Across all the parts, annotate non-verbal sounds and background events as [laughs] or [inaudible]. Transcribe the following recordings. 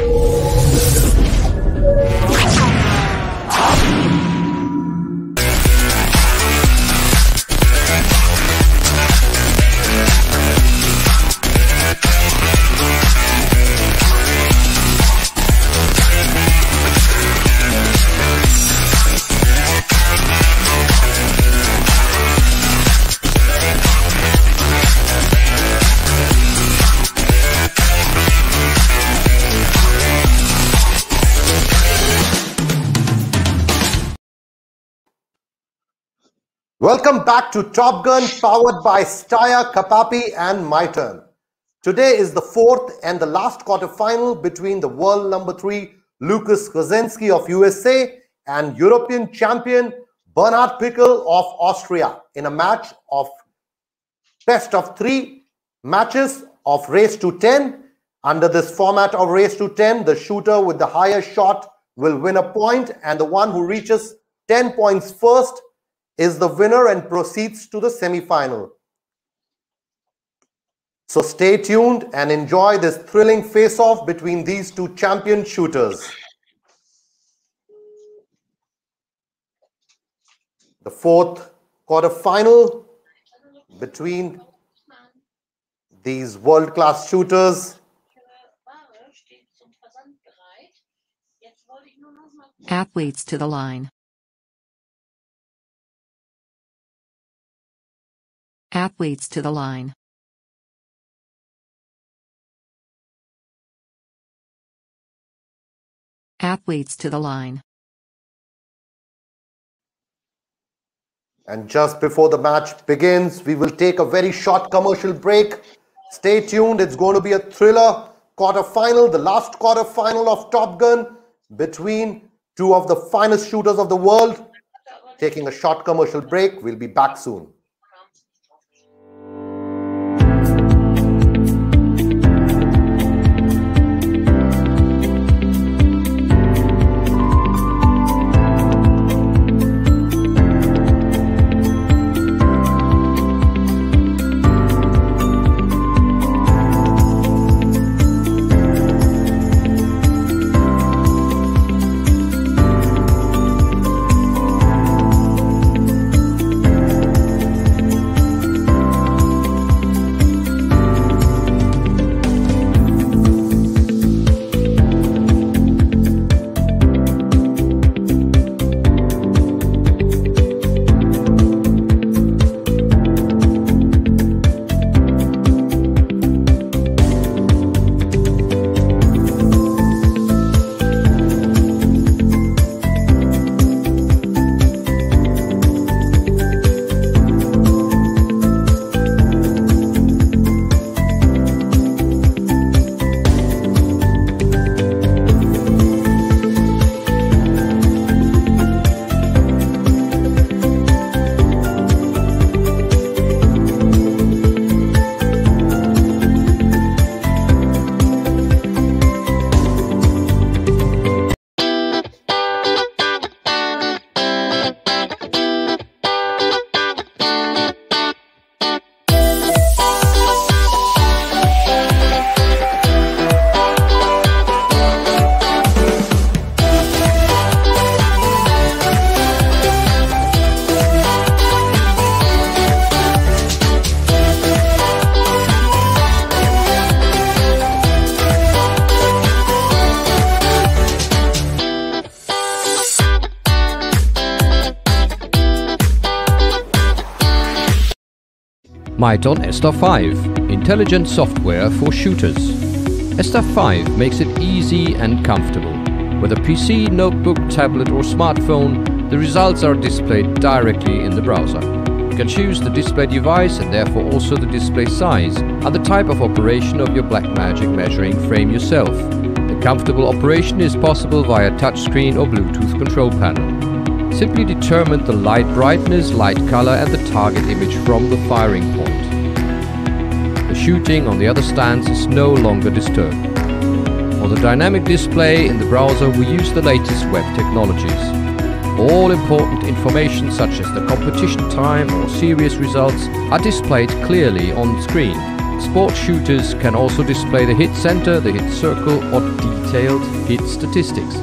Whoa. Welcome back to Top Gun, powered by Steyr, Kapapi, and Meyton. Today is the fourth and the last quarterfinal between the world number three Lucas Kozeniesky of USA and European champion Bernhard Pickl of Austria in a match of best of three matches of race to 10. Under this format of race to 10, the shooter with the higher shot will win a point and the one who reaches 10 points first is the winner and proceeds to the semi-final. So stay tuned and enjoy this thrilling face-off between these two champion shooters. The fourth quarter-final between these world-class shooters. Athletes to the line. Athletes to the line. Athletes to the line. And just before the match begins, we will take a very short commercial break. Stay tuned. It's going to be a thriller quarter-final, the last quarter-final of Top Gun between two of the finest shooters of the world. Taking a short commercial break. We'll be back soon. Meyton ESTA 5 Intelligent software for shooters. ESTA 5 makes it easy and comfortable. With a PC, notebook, tablet or smartphone, the results are displayed directly in the browser. You can choose the display device and therefore also the display size and the type of operation of your Blackmagic measuring frame yourself. The comfortable operation is possible via touchscreen or Bluetooth control panel. Simply determine the light brightness, light color and the target image from the firing shooting on the other stands is no longer disturbed. On the dynamic display in the browser we use the latest web technologies. All important information such as the competition time or series results are displayed clearly on screen. Sport shooters can also display the hit center, the hit circle, or detailed hit statistics.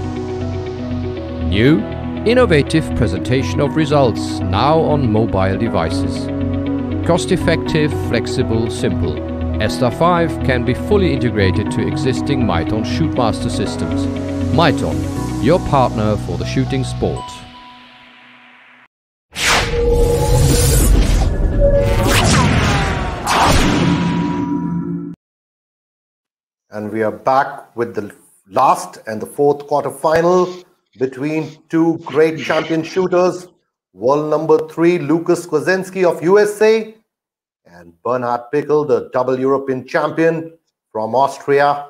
New, innovative presentation of results now on mobile devices. Cost effective, flexible, simple. ESTA 5 can be fully integrated to existing Meyton Shootmaster systems. Meyton, your partner for the shooting sport. And we are back with the last and the fourth quarter final between two great champion shooters, world number three, Lucas Kozeniesky of USA, and Bernhard Pickl, the double European champion from Austria.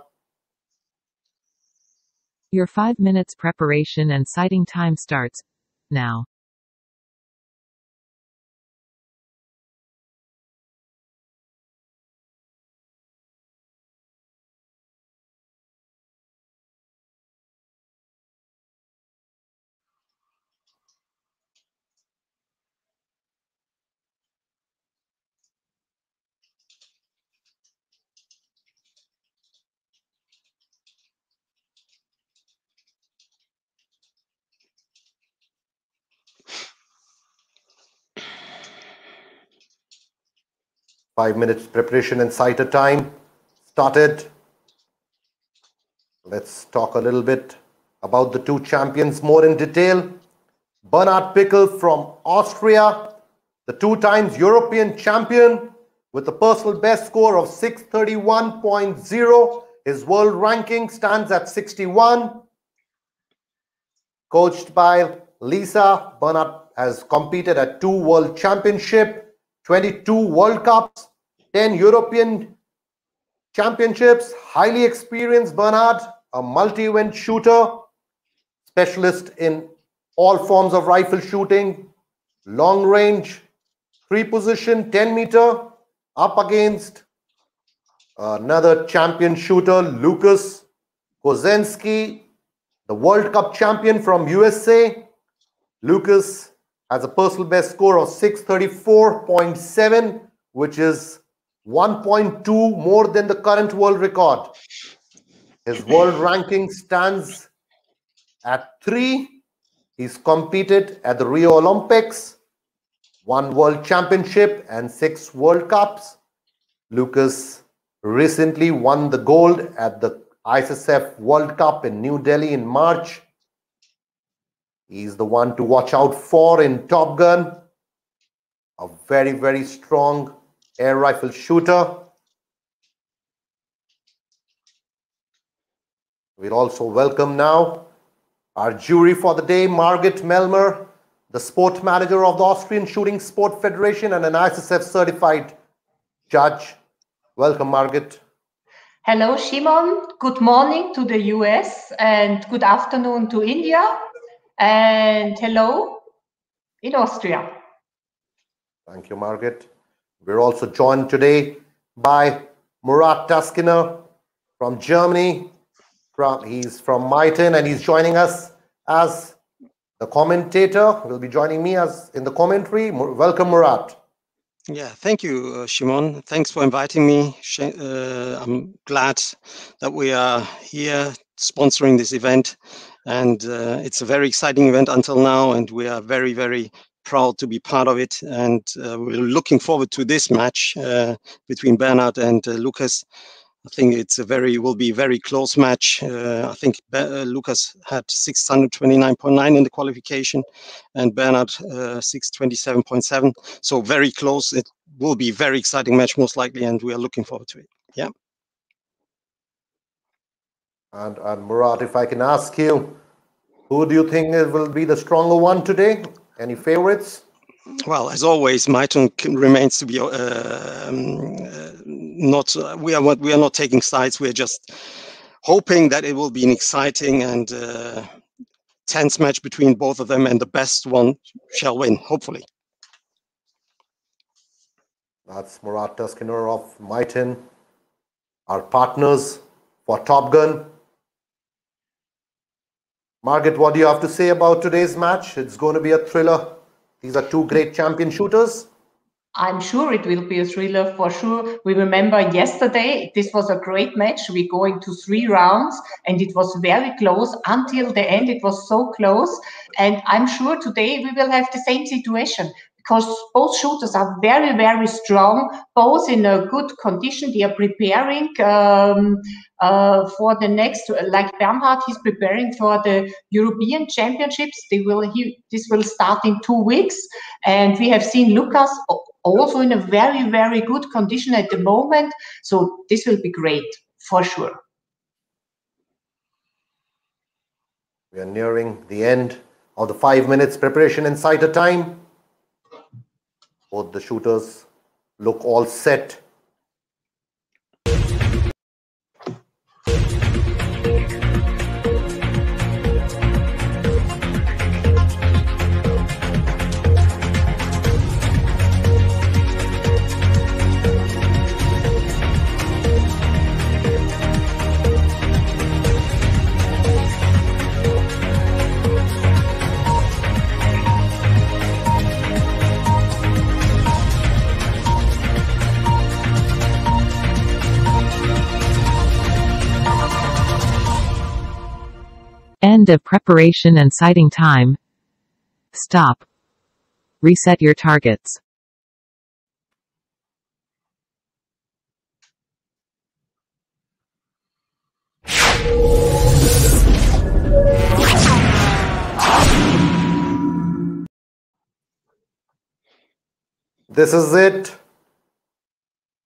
Your five minutes preparation and sighting time starts now. Five minutes preparation and sighter time started. Let's talk a little bit about the two champions more in detail. Bernhard Pickl from Austria, the two times European champion with a personal best score of 631.0. His world ranking stands at 61. Coached by Lisa, Bernhard has competed at two world championship 22 World Cups, 10 European Championships, highly experienced Bernhard, a multi-event shooter, specialist in all forms of rifle shooting, long range, three position, 10 meter, up against another champion shooter, Lucas Kozeniesky, the World Cup champion from USA. Lucas has a personal best score of 634.7, which is 1.2 more than the current world record. His world ranking stands at three. He's competed at the Rio Olympics, one world championship, and six World Cups. Lucas recently won the gold at the ISSF World Cup in New Delhi in March He's the one to watch out for in Top Gun. A very, very strong air rifle shooter. We'll also welcome now our jury for the day, Margit Melmer, the sport manager of the Austrian Shooting Sport Federation and an ISSF certified judge. Welcome, Margit. Hello, Shimon. Good morning to the US and good afternoon to India and hello in Austria. Thank you, Margaret. We're also joined today by Murat Taskiner from Germany. From, he's from Meyton and he's joining us as the commentator. Will be joining me as in the commentary. Welcome, Murat. Yeah, thank you, uh, Shimon. Thanks for inviting me. Uh, I'm glad that we are here sponsoring this event and uh, it's a very exciting event until now, and we are very, very proud to be part of it. And uh, we're looking forward to this match uh, between Bernhard and uh, Lucas. I think it's a very will be a very close match. Uh, I think Be uh, Lucas had 629.9 in the qualification, and Bernhard 627.7. So very close. It will be very exciting match most likely, and we are looking forward to it. Yeah. And, and Murat, if I can ask you, who do you think will be the stronger one today? Any favorites? Well, as always, Meyton remains to be uh, um, uh, not. Uh, we are what we are not taking sides. We are just hoping that it will be an exciting and uh, tense match between both of them, and the best one shall win. Hopefully. That's Murat Taskiner of Meyton, our partners for Top Gun. Margaret, what do you have to say about today's match? It's going to be a thriller. These are two great champion shooters. I'm sure it will be a thriller for sure. We remember yesterday, this was a great match. We're going to three rounds and it was very close until the end. It was so close. And I'm sure today we will have the same situation because both shooters are very, very strong, both in a good condition. They are preparing um, uh, for the next, like Bernhard, he's preparing for the European Championships. They will, he, this will start in two weeks. And we have seen Lucas also in a very, very good condition at the moment. So this will be great for sure. We are nearing the end of the five minutes preparation and sighter time. Both the shooters look all set End of preparation and sighting time. Stop. Reset your targets. This is it.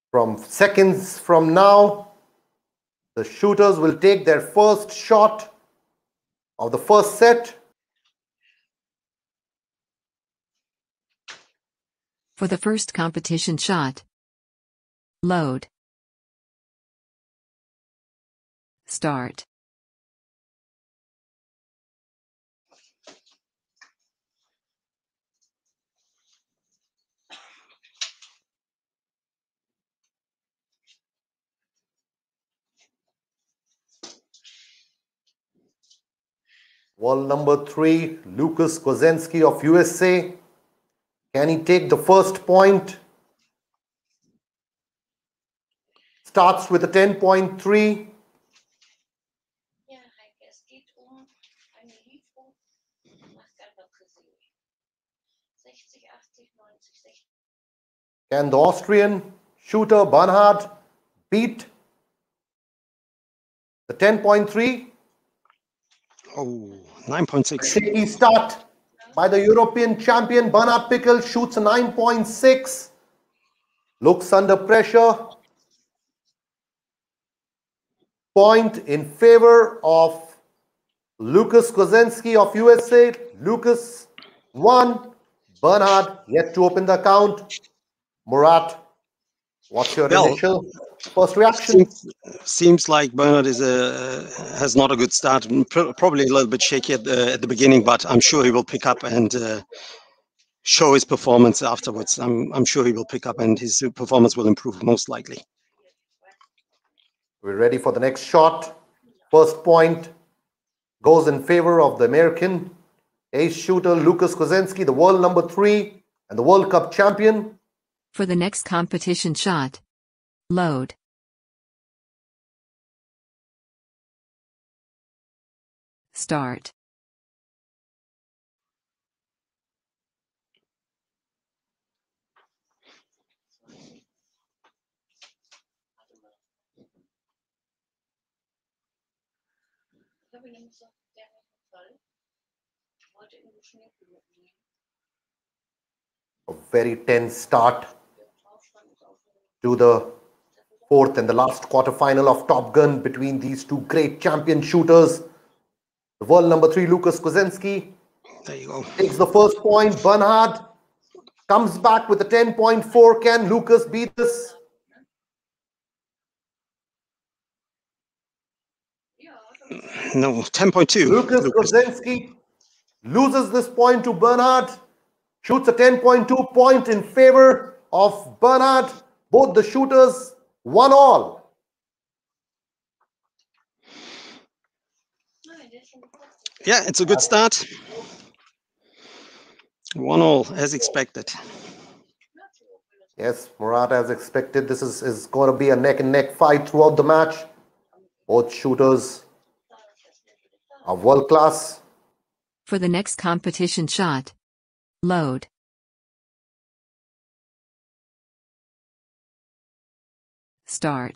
From seconds from now, the shooters will take their first shot of the first set. For the first competition shot. Load. Start. Wall number three, Lucas Kozeniesky of USA. Can he take the first point? Starts with a 10.3. Ja, Heike, es geht um eine Lieferung nach Galbakrisee. 60, 80, 90, 60. Can the Austrian shooter Bernhard beat the 10.3? Oh, 9.6. Shaky start by the European champion Bernhard Pickl shoots 9.6. Looks under pressure. Point in favor of Lucas Kozeniesky of USA. Lucas 1. Bernhard yet to open the account. Murat, what's your Well, initial first reaction? Seems, seems like Bernhard is a uh, has not a good start. Mm, probably a little bit shaky at the at the beginning, but I'm sure he will pick up and uh, show his performance afterwards. I'm I'm sure he will pick up and his performance will improve most likely. We're ready for the next shot. First point goes in favor of the American ace shooter Lucas Kozeniesky, the world number three and the World Cup champion. For the next competition shot. Load. Start. A very tense start to the fourth and the last quarterfinal of Top Gun between these two great champion shooters. The world number three, Lucas Kozeniesky, There you go. takes the first point. Bernhard comes back with a 10.4. Can Lucas beat this? No, 10.2. Lucas Lucas. Kozeniesky loses this point to Bernhard, shoots a 10.2 point in favor of Bernhard. Both the shooters one all. Nein, der ist schon gut. Yeah, it's a good start. One all as expected. Yes, Murat, as expected, this is, is going to be a neck and neck fight throughout the match. Both shooters are world class. For the next competition shot. Load. Dem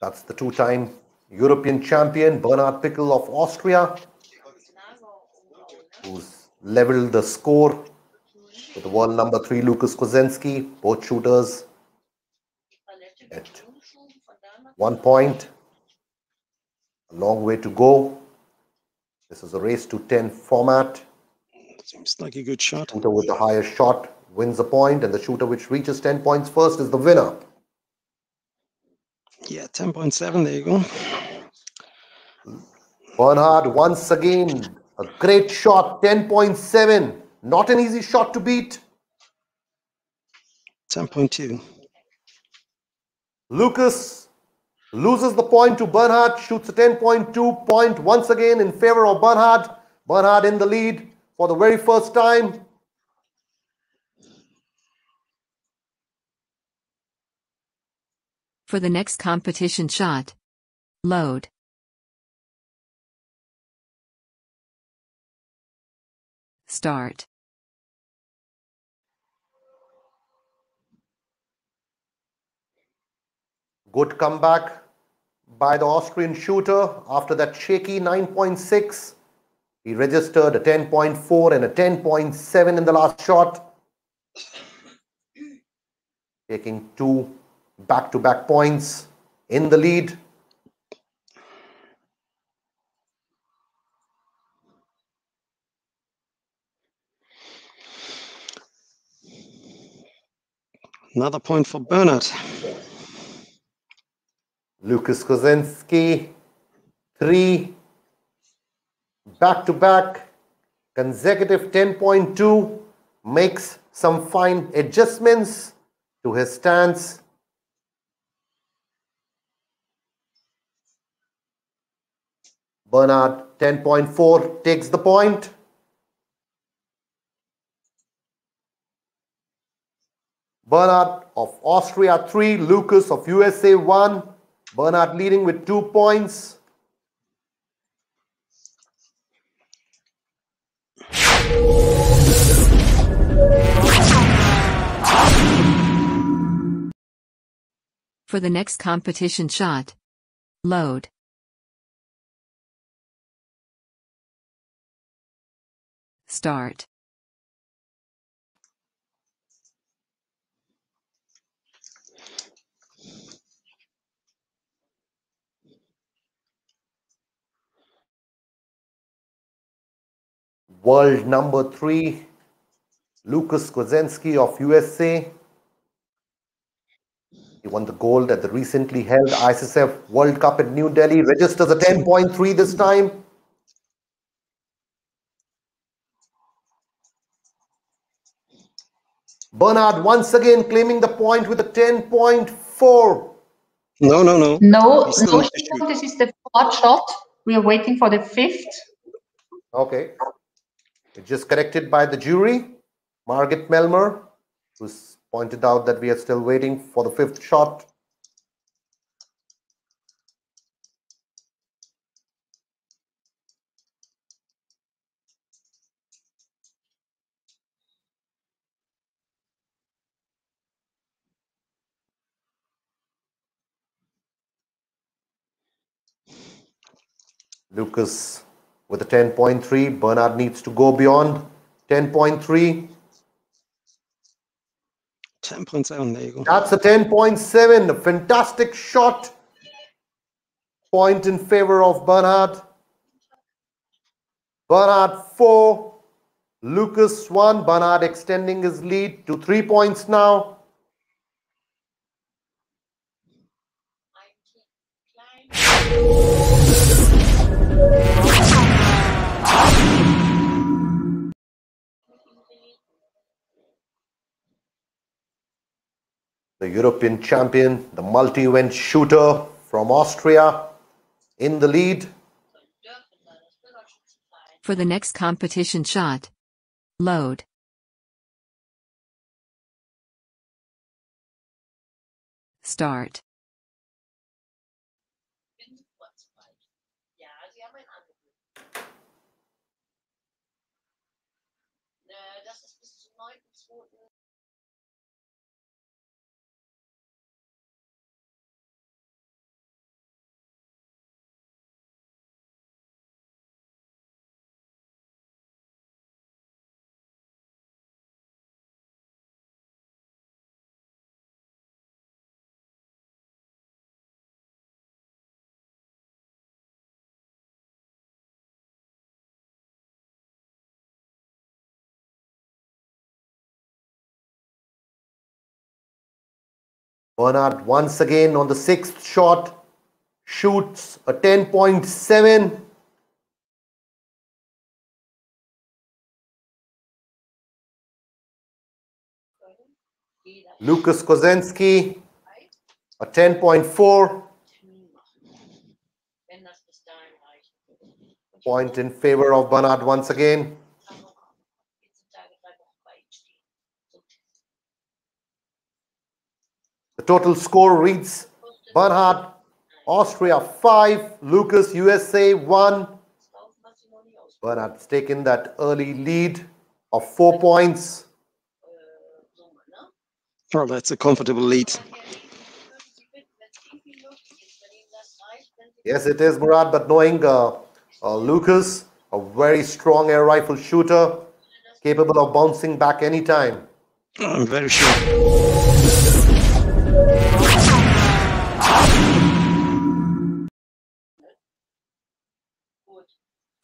That's the two time European champion Bernhard Pickl of Austria, who's leveled the score with world number three Lucas Kozeniesky. Both shooters nach one point. A long way to go. This is a race to 10 format. Seems like a good shot. Shooter with the highest shot wins a point, and the shooter which reaches 10 points first is the winner. Yeah, 10.7. There you go. Bernhard once again, a great shot, 10.7. Not an easy shot to beat. 10.2. Lucas loses the point to Bernhard, shoots a 10.2 point once again in favor of Bernhard. Bernhard in the lead for the very first time. For the next competition shot. Load. Start. Good comeback by the Austrian shooter after that shaky 9.6. He registered a 10.4 and a 10.7 in the last shot, taking two back to back points in the lead. Another point for Bernhard. Lucas Kozeniesky, three back to back consecutive 10.2 makes some fine adjustments to his stance. Bernhard 10.4 takes the point. Bernhard of Austria 3, Lucas of USA 1. Bernhard leading with 2 points. For the next competition shot. Load. Start. World number 3, Lucas Kozeniesky of USA. He won the gold at the recently held ISSF World Cup in New Delhi. Registers a 10.3 this time. Bernhard once again claiming the point with a 10.4. No, no, no. No, no, has to shoot. this is the fourth shot. We are waiting for the fifth. Okay. Just corrected by the jury. Margaret Melmer, who's pointed out that we are still waiting for the fifth shot. Lucas with a 10.3. Bernhard needs to go beyond 10.3. 10.7. There you go. That's a 10.7. A fantastic shot. Point in favor of Bernhard. Bernhard 4. Lucas 1. Bernhard extending his lead to 3 points now. The European champion, the multi event shooter from Austria in the lead. For the next competition shot. Load. Start. Bernhard once again on the sixth shot shoots a 10.7. Lucas Kozeniesky a 10.4 Wenn das bis dahin reicht. Und ich point in favor of Bernhard once again. The total score reads Bernhard Austria 5, Lucas USA 1. Das Laufen, was Sie noch nicht aus. Bernhard's taken that early lead of 4 points. Well, that's a comfortable lead. Dann Herr Lehmann, würden Sie bitten, wenn es irgendwie möglich ist, wenn Ihnen das reicht, wenn Sie Yes, it is Murat, but knowing uh, uh, Lucas, a very strong air rifle shooter, capable of bouncing back anytime. I'm very sure.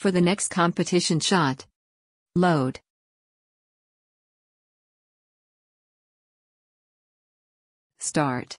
For the next competition shot. Load. Start.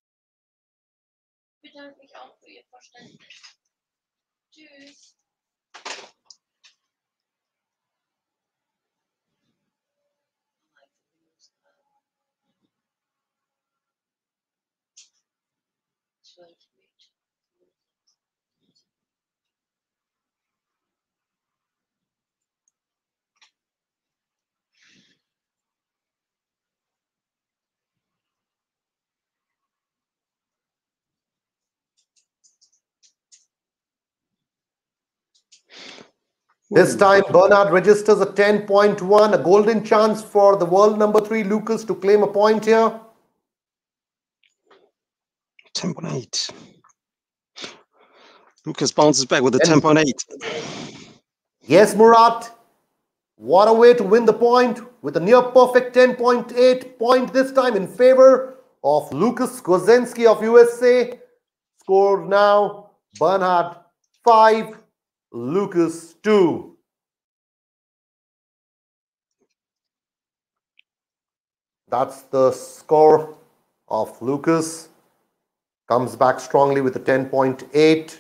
This time, Bernhard registers a 10.1, a golden chance for the world number three Lucas to claim a point here. 10.8. Lucas bounces back with a 10.8. Yes, Murat. What a way to win the point with a near perfect 10.8 point this time in favor of Lucas Kozeniesky of USA. Score now Bernhard 5, Lucas 2. That's the score of Lucas. Comes back strongly with a 10.8.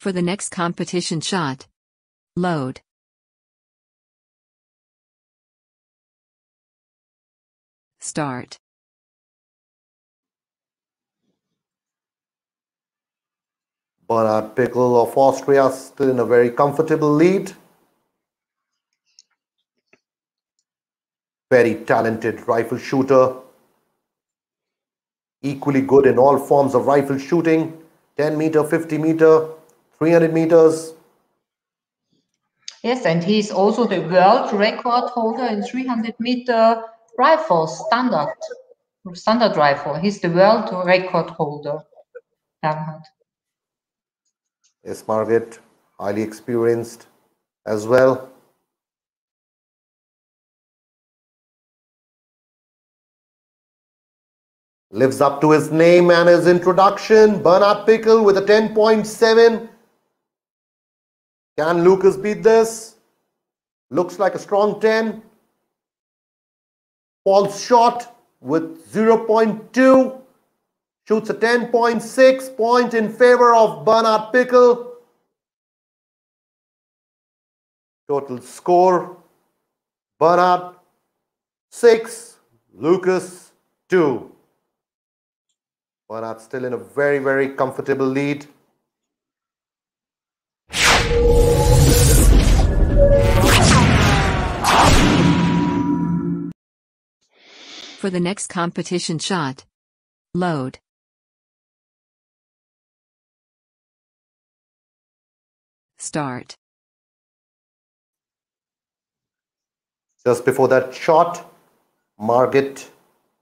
For the next competition shot. Load. Start. Bernhard Pickel of Austria still in a very comfortable lead. Very talented rifle shooter. Equally good in all forms of rifle shooting 10 meter, 50 meter, 300 meters. Yes, and he's also the world record holder in 300 meter rifle standard standard rifle. He's the world record holder. Bernhard. Yes, Margaret, highly experienced as well. Lives up to his name and his introduction. Bernhard Pickl with a 10.7. Can Lucas beat this? Looks like a strong 10. False shot with 0.2. Shoots a 10.6 point in favor of Bernhard Pickl. Total score Bernhard 6, Lucas 2. Bernhard still in a very, very comfortable lead. For the next competition shot. Load. Start. Just before that shot, Margit,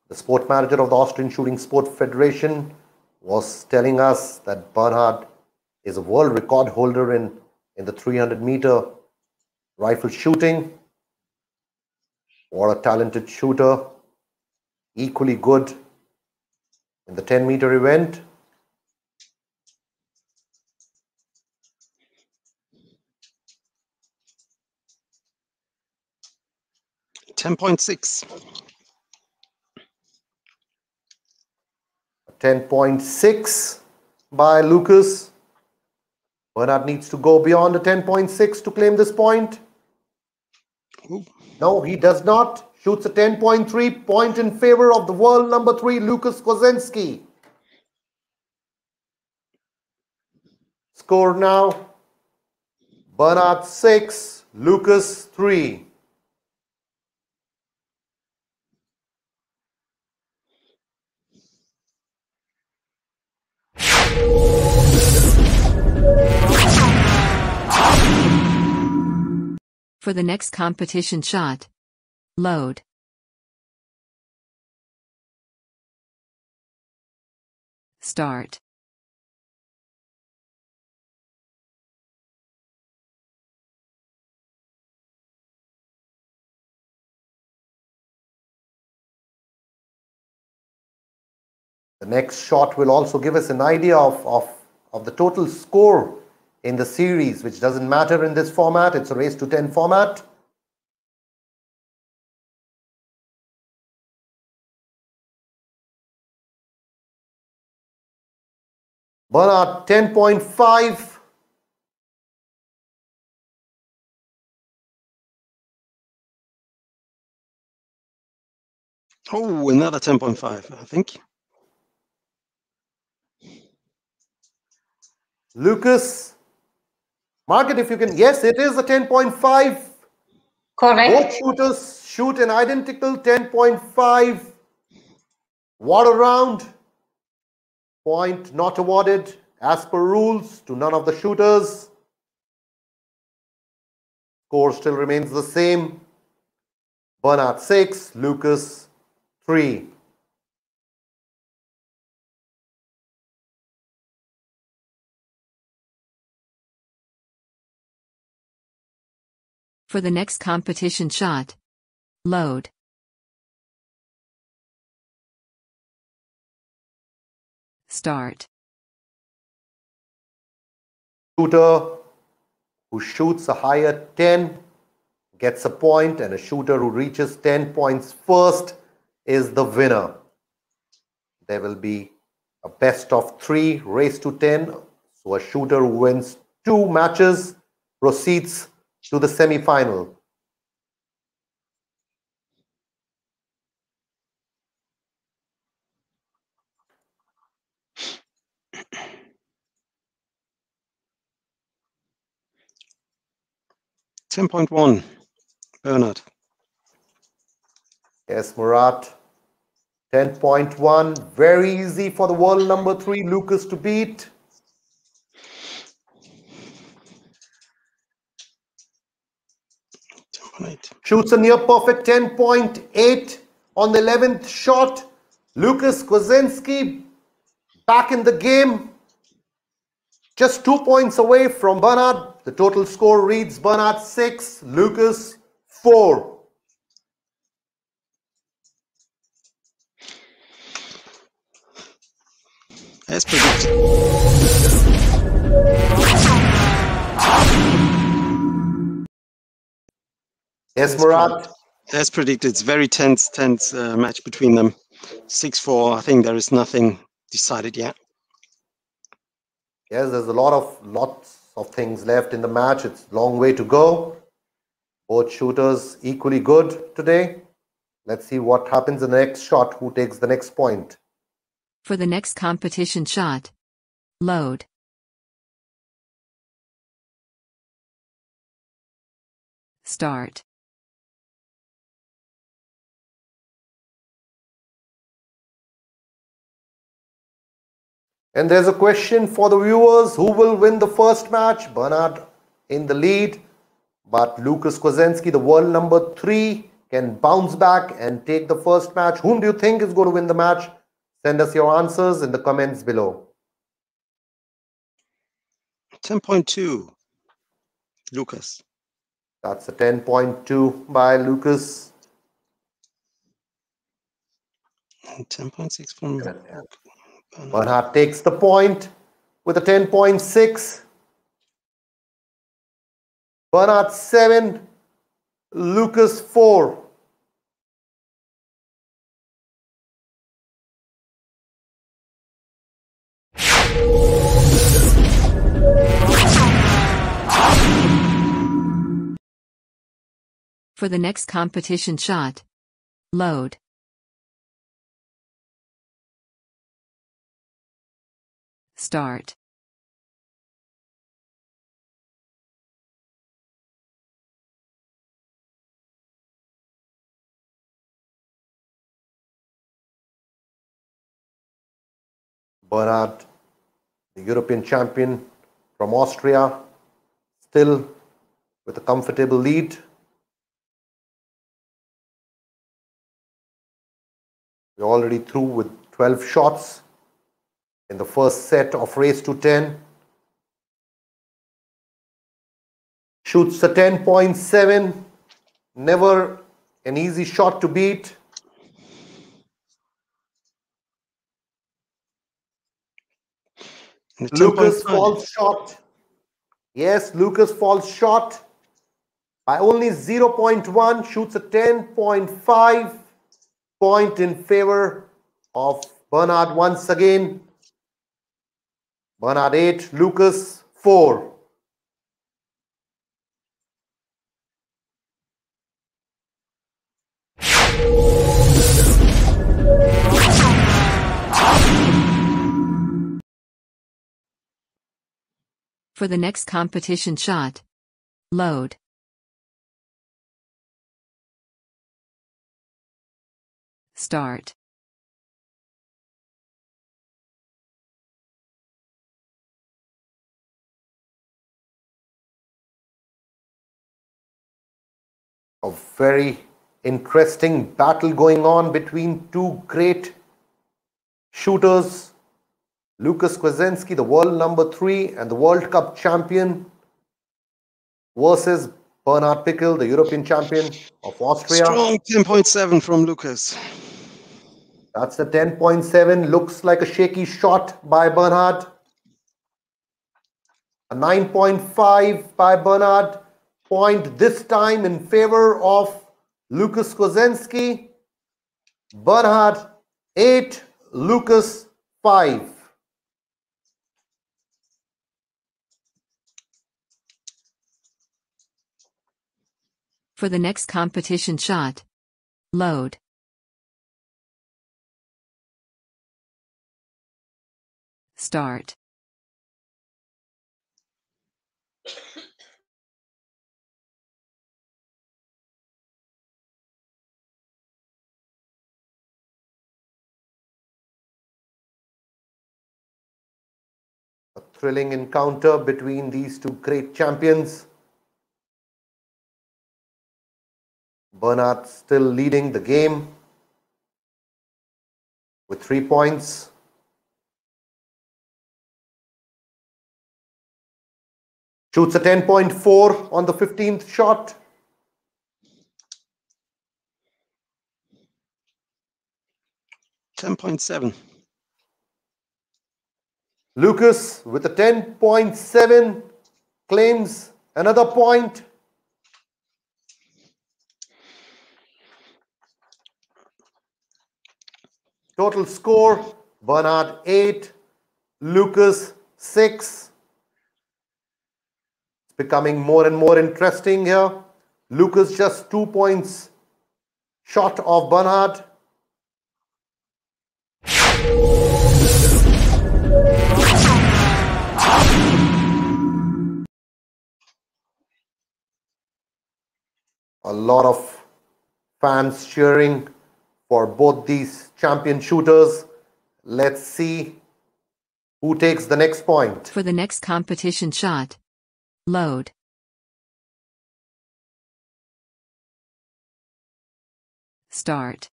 the sport manager of the Austrian Shooting Sport Federation, was telling us that Bernhard is a world record holder in, in the 300 meter rifle shooting. What a talented shooter. Equally good in the 10 meter event. Ten point six. 10.6 by Lucas. Bernhard needs to go beyond the 10.6 to claim this point. Ooh. No, he does not. Shoots a 10.3 point in favor of the world number three, Lucas Kozeniesky. Score now Bernhard 6, Lucas 3. For the next competition shot. Load. Start. The next shot will also give us an idea of, of, of the total score in the series, which doesn't matter in this format. It's a race to 10 format. Bernhard 10.5. Oh, another 10.5, I think. Lucas. Margaret, if you can. Yes, it is a 10.5. Correct. Both shooters shoot an identical 10.5. What a round. Point not awarded as per rules to none of the shooters. Score still remains the same. Bernhard 6, Lucas 3. For the next competition shot. Load. Start. Shooter who shoots a higher 10 gets a point, and a shooter who reaches 10 points first is the winner. There will be a best of three race to 10. So a shooter who wins two matches proceeds to the semi final. 10.1, Bernhard. Yes, Murat. 10.1, very easy for the world number three, Lucas to beat. Shoots a near perfect 10.8 on the 11th shot. Lucas Kozeniesky back in the game. Just two points away from Bernhard the total score reads Bernhard 6, Lucas 4. As predicted. Yes, Murat. As predicted, it's very tense, tense uh, match between them. Six four. I think there is nothing decided yet. Yes, there's a lot of lots of things left in the match. It's a long way to go. Both shooters equally good today. Let's see what happens in the next shot. Who takes the next point? For the next competition shot. Load. Start. And there's a question for the viewers who will win the first match? Bernard in the lead, but Lucas Kozeniesky, the world number three, can bounce back and take the first match. Whom do you think is going to win the match? Send us your answers in the comments below. 10.2, Lucas. That's a 10.2 by Lucas. 10.6 from Bernhard takes the point with a 10.6. Bernhard 7, Lucas 4. For the next competition shot. Load. Start. Bernard, the European champion from Austria, still with a comfortable lead. We're already through with 12 shots in the first set of race to 10. Shoots a 10.7, never an easy shot to beat. Lucas falls short. Yes, Lucas falls short by only 0.1, shoots a 10.5 point in favor of Bernard once again. 8, Lucas 4. For the next competition shot. Load. Start. A very interesting battle going on between two great shooters. Lucas Kozeniesky, the world number three and the World Cup champion, versus Bernhard Pickl, the European champion of Austria. Strong 10.7 from Lucas. That's the 10.7. Looks like a shaky shot by Bernhard. A 9.5 by Bernhard. Point this time in favor of Lucas Kozeniesky. Bernhard 8, Lucas 5. For the next competition shot. Load. Start. Thrilling encounter between these two great champions. Bernard still leading the game with three points. Shoots a 10.4 on the 15th shot. Ten point seven. Lucas with a 10.7 claims another point. Total score Bernard 8, Lucas 6. It's becoming more and more interesting here. Lucas just two points short of Bernhard. A lot of fans cheering for both these champion shooters. Let's see who takes the next point. For the next competition shot. Load. Start.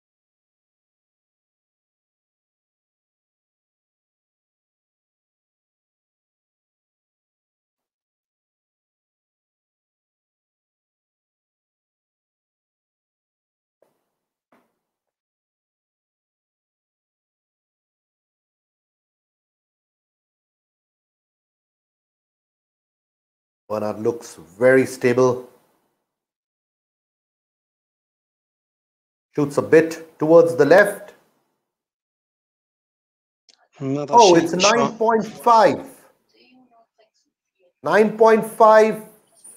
Bernhard looks very stable. Shoots a bit towards the left. Another Oh, it's 9.5. 9.5.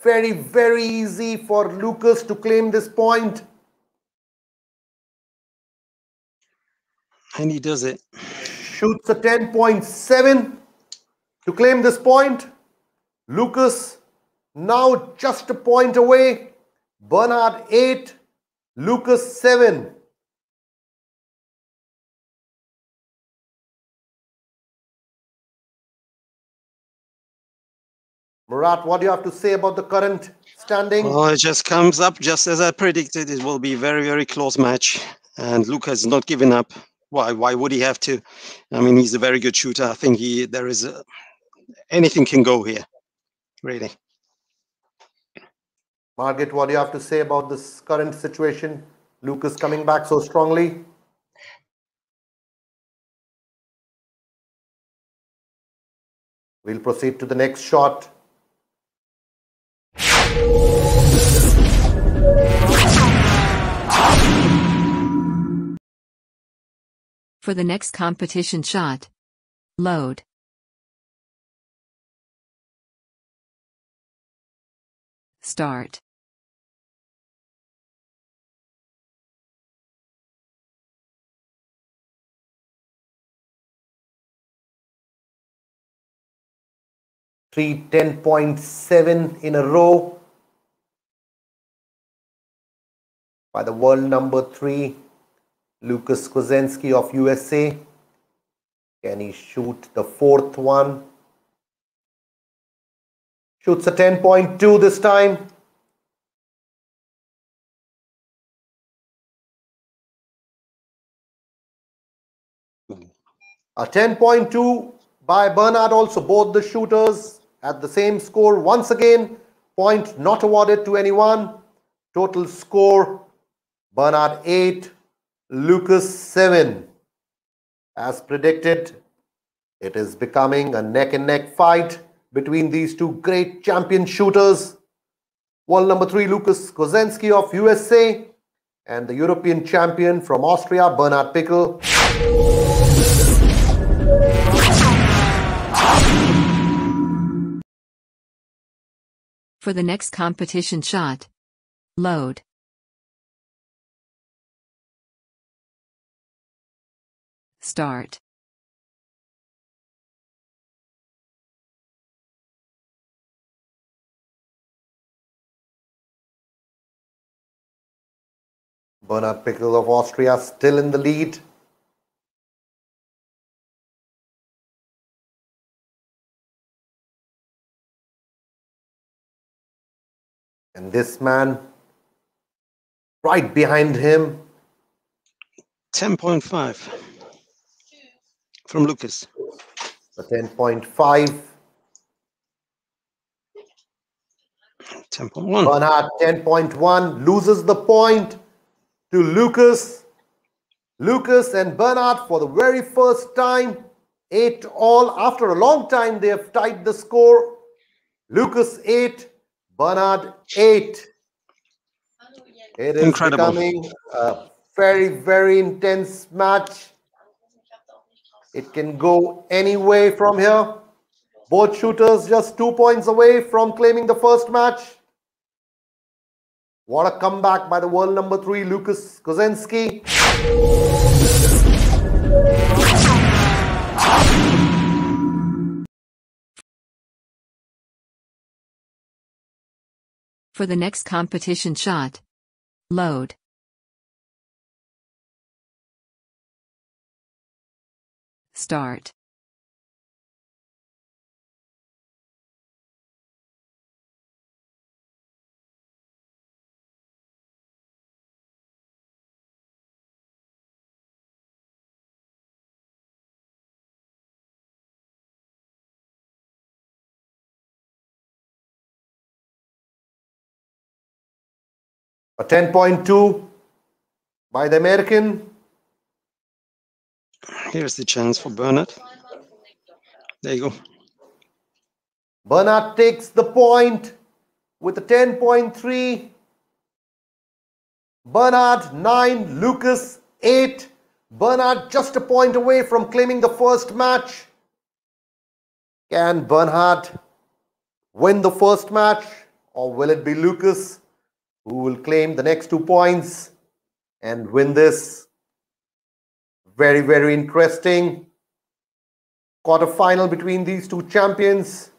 Very, very easy for Lucas to claim this point. And he does it. Shoots a 10.7 to claim this point. Lucas now just a point away. Bernard 8. Lucas 7. Murat, what do you have to say about the current standing? Well, it just comes up just as I predicted. It will be very, very close match. And Lucas is not giving up. Why? Why would he have to? I mean, he's a very good shooter. I think he there is a, anything can go here. Really. Margit, what do you have to say about this current situation? Lucas coming back so strongly. We'll proceed to the next shot. For the next competition shot. Load. Start. Three ten point seven in a row by the world number three, Lucas Kozeniesky of USA. Can he shoot the fourth one? Shoots a 10.2 this time. A 10.2 by Bernard also. Both the shooters at the same score. Once again, point not awarded to anyone. Total score Bernard 8, Lucas 7. As predicted, it is becoming a neck and neck fight between these two great champion shooters. World number 3, Lucas Kozeniesky of USA, and the European champion from Austria, Bernhard Pickl. For the next competition shot. Load. Start. Bernhard Pickl of Austria still in the lead. And this man right behind him, 10.5 from Lucas. the 10.5. 10.1. Bernhard 10.1 loses the point to Lucas. Lucas and Bernard, for the very first time, 8 all. After a long time, they have tied the score. Lucas 8, Bernard 8. It is Incredible. becoming a very, very intense match. It can go any way from here. Both shooters just two points away from claiming the first match. What a comeback by the world number three, Lucas Kozeniesky. For the next competition shot. Load. Start. A 10.2 by the American. Here's the chance for Bernard. There you go. Bernard takes the point with a 10.3. Bernard 9, Lucas 8. Bernard just a point away from claiming the first match. Can Bernard win the first match or will it be Lucas who will claim the next two points and win this? Very, very interesting quarter-final between these two champions.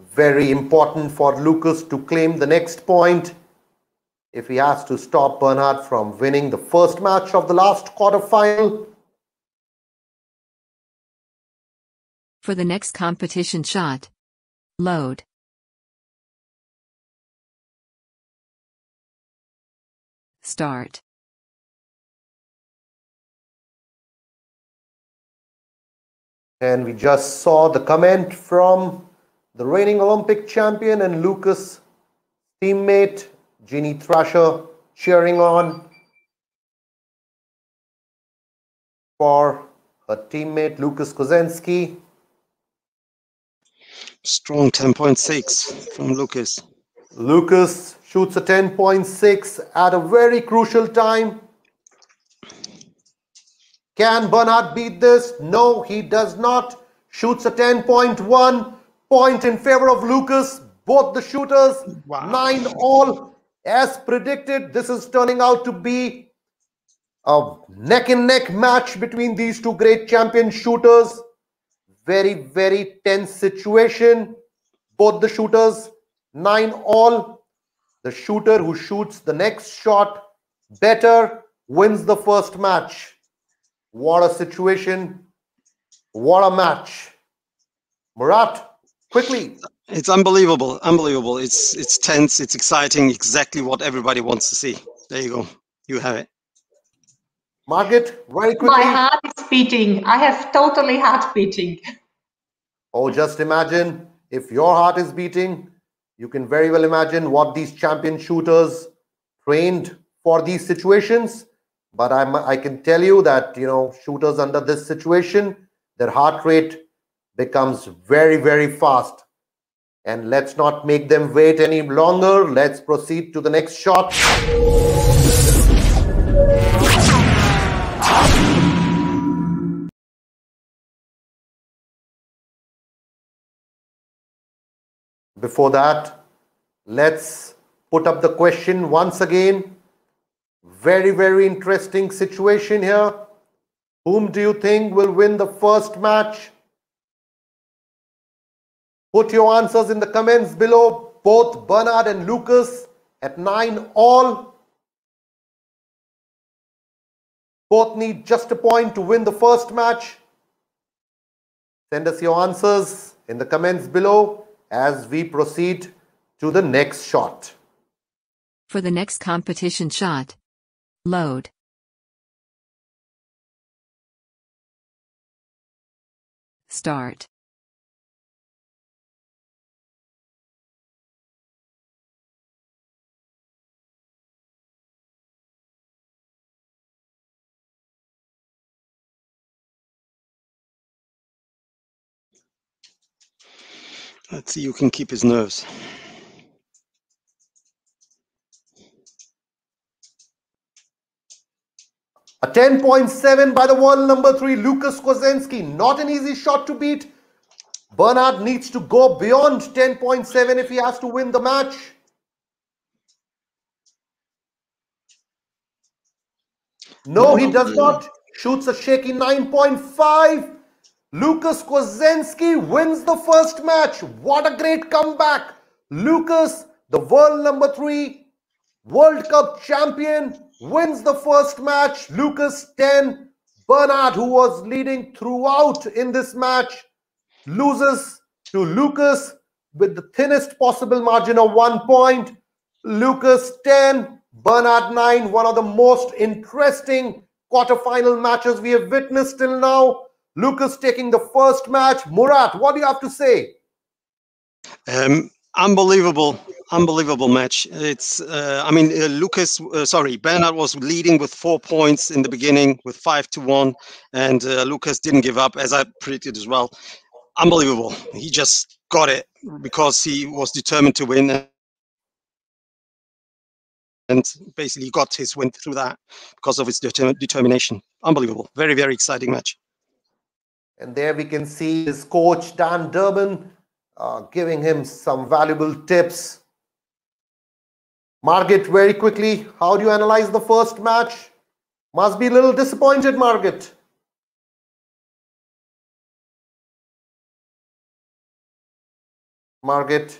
Very important for Lucas to claim the next point if he has to stop Bernard from winning the first match of the last quarter-final. For the next competition shot. Load. Start. And we just saw the comment from the reigning Olympic champion and Lucas teammate Ginny Thrasher cheering on for her teammate Lucas Kozeniesky. Strong 10.6 from Lucas. Lucas shoots a 10.6 at a very crucial time. Can Bernard beat this? No, he does not. Shoots a 10.1 point in favor of Lucas. Both the shooters, Wow. nine all. As predicted, this is turning out to be a neck and neck match between these two great champion shooters. Very, very tense situation. Both the shooters, nine all. The shooter who shoots the next shot better wins the first match. What a situation. What a match. Murat, quickly. It's unbelievable, unbelievable. It's it's tense, it's exciting, exactly what everybody wants to see. There you go. You have it. Margit, very quickly. My heart is beating. I have totally heart beating. Oh, just imagine if your heart is beating, you can very well imagine what these champion shooters trained for these situations. But I'm, I can tell you that, you know, shooters under this situation, their heart rate becomes very, very fast. And let's not make them wait any longer. Let's proceed to the next shot. Before that, let's put up the question once again. Very, very interesting situation here. Whom do you think will win the first match? Put your answers in the comments below. Both Bernard and Lucas at 9 all. Both need just a point to win the first match. Send us your answers in the comments below as we proceed to the next shot. For the next competition shot. Load. Start. Let's see who can keep his nerves. A 10.7 by the world number three, Lucas Kozeniesky. Not an easy shot to beat. Bernard needs to go beyond 10.7 if he has to win the match. No, he does not. Shoots a shaky 9.5. Lucas Kozeniesky wins the first match. What a great comeback. Lucas, the world number three, World Cup champion, wins the first match. Lucas 10. Bernard, who was leading throughout in this match, loses to Lucas with the thinnest possible margin of one point. Lucas 10, Bernard 9, one of the most interesting quarterfinal matches we have witnessed till now. Lucas taking the first match. Murat, what do you have to say? Um, unbelievable, unbelievable match. It's, uh, I mean, uh, Lucas, uh, sorry, Bernard was leading with four points in the beginning with five to one, and uh, Lucas didn't give up, as I predicted as well. Unbelievable. He just got it because he was determined to win and basically got his win through that because of his deter determination. Unbelievable. Very, very exciting match. And there we can see his coach, Dan Durben, uh, giving him some valuable tips. Margit, very quickly, how do you analyze the first match? Must be a little disappointed, Margit. Margit,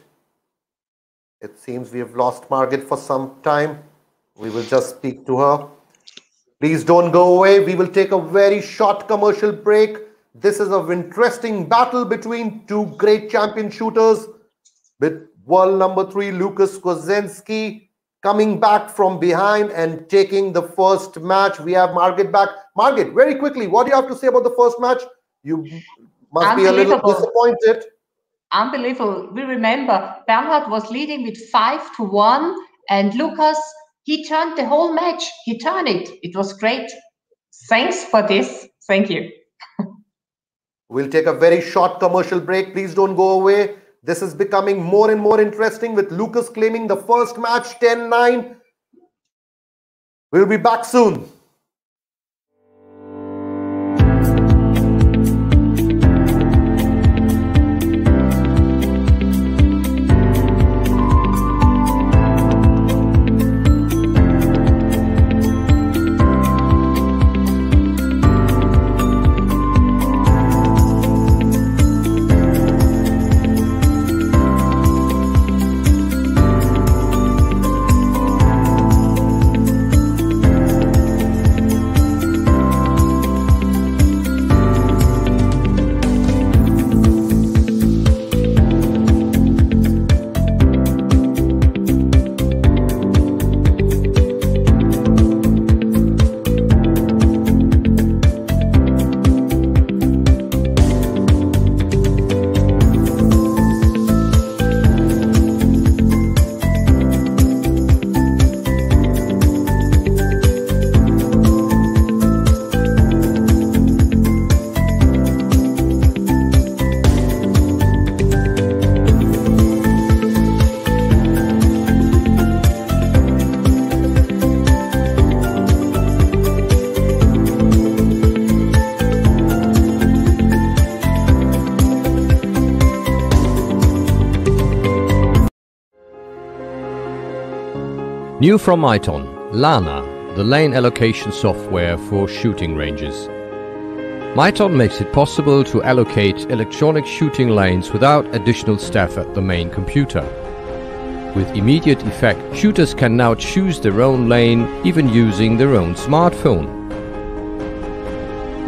it seems we have lost Margit for some time. We will just speak to her. Please don't go away. We will take a very short commercial break. This is an interesting battle between two great champion shooters with world number three, Lucas Kozeniesky, coming back from behind and taking the first match. We have Margit back. Margit, very quickly, what do you have to say about the first match? You must be a little disappointed. Unbelievable. We remember Bernhard was leading with five to one, and Lucas, he turned the whole match. He turned it. It was great. Thanks for this. Thank you. We'll take a very short commercial break. Please don't go away. This is becoming more and more interesting with Lucas claiming the first match 10 9. We'll be back soon. New from Meyton, Lana, the lane allocation software for shooting ranges. Meyton makes it possible to allocate electronic shooting lanes without additional staff at the main computer. With immediate effect, shooters can now choose their own lane even using their own smartphone.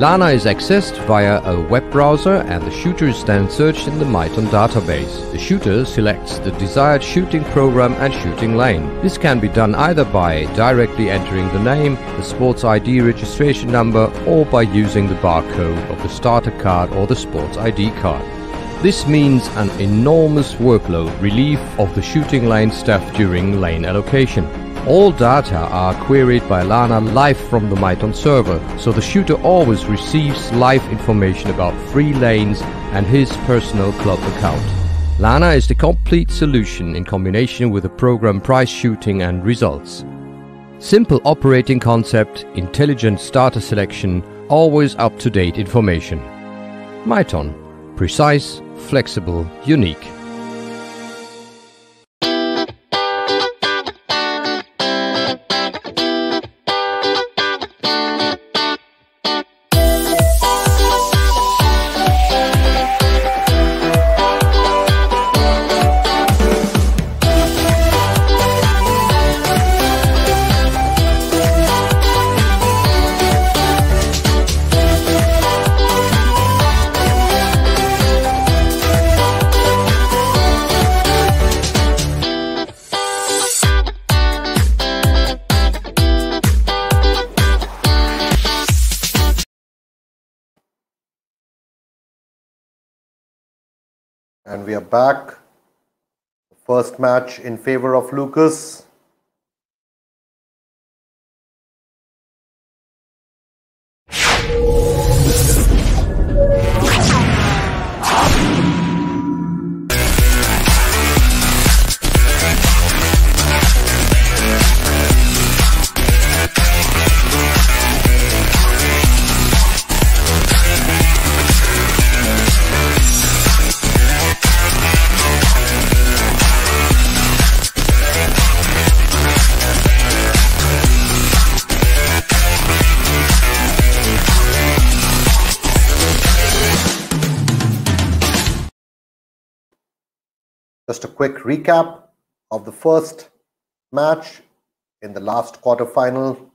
Lana is accessed via a web browser and the shooter is then searched in the Meyton database. The shooter selects the desired shooting program and shooting lane. This can be done either by directly entering the name, the sports ID registration number or by using the barcode of the starter card or the sports ID card. This means an enormous workload relief of the shooting lane staff during lane allocation. All data are queried by Lana live from the Meyton server, so the shooter always receives live information about free lanes and his personal club account. Lana is the complete solution in combination with the program price shooting and results. Simple operating concept, intelligent starter selection, always up to date information. Meyton. Precise, flexible, unique. Back. First match in favor of Lucas. Just a quick recap of the first match in the last quarterfinal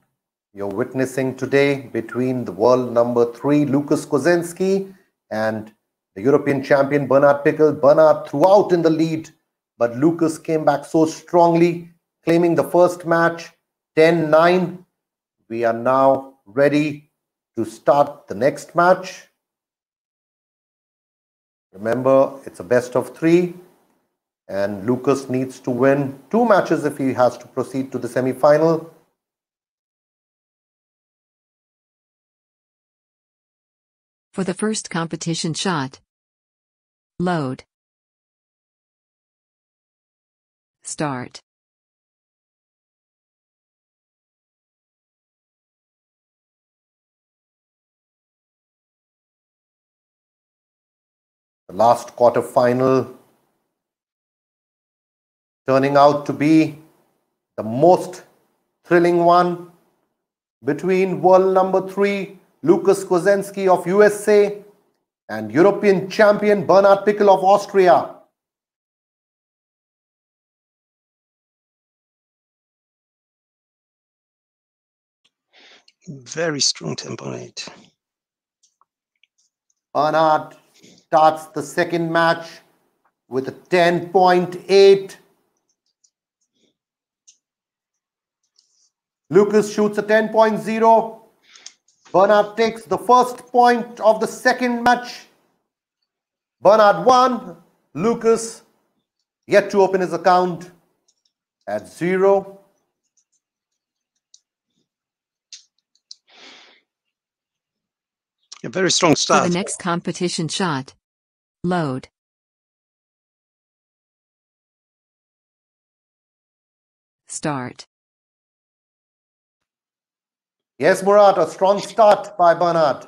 you're witnessing today between the world number three Lucas Kozeniesky and the European champion Bernard Pickl. Bernard throughout in the lead, but Lucas came back so strongly, claiming the first match 10 9. We are now ready to start the next match. Remember, it's a best of three and Lucas needs to win two matches if he has to proceed to the semi-final. For the first competition shot. Load. Start. The last quarter final turning out to be the most thrilling one between world number three Lucas Kozeniesky of USA and European champion Bernard Pickl of Austria. Very strong tempo eight. Bernard starts the second match with a 10.8 Lucas shoots a 10.0. Bernard takes the first point of the second match. Bernard won. Lucas yet to open his account at zero. A very strong For start. the next competition shot. Load. Start. Yes, Murat, a strong start by Bernard.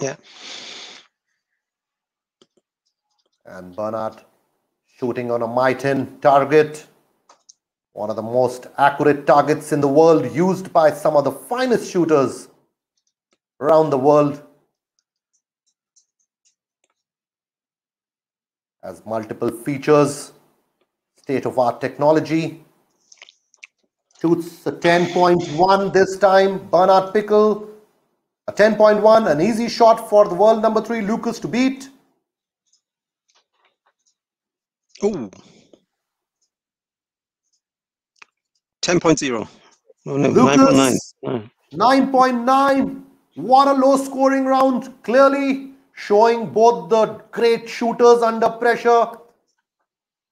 Yeah. And Bernard shooting on a Meyton target. One of the most accurate targets in the world, used by some of the finest shooters around the world. Has multiple features, state of art technology. Shoots a 10.1 this time. Bernard Pickl, a 10.1, an easy shot for the world number three, Lucas, to beat. Ooh. 10.0. No, no, Lucas. 9.9. No. 9.9. What a low scoring round. Clearly showing both the great shooters under pressure.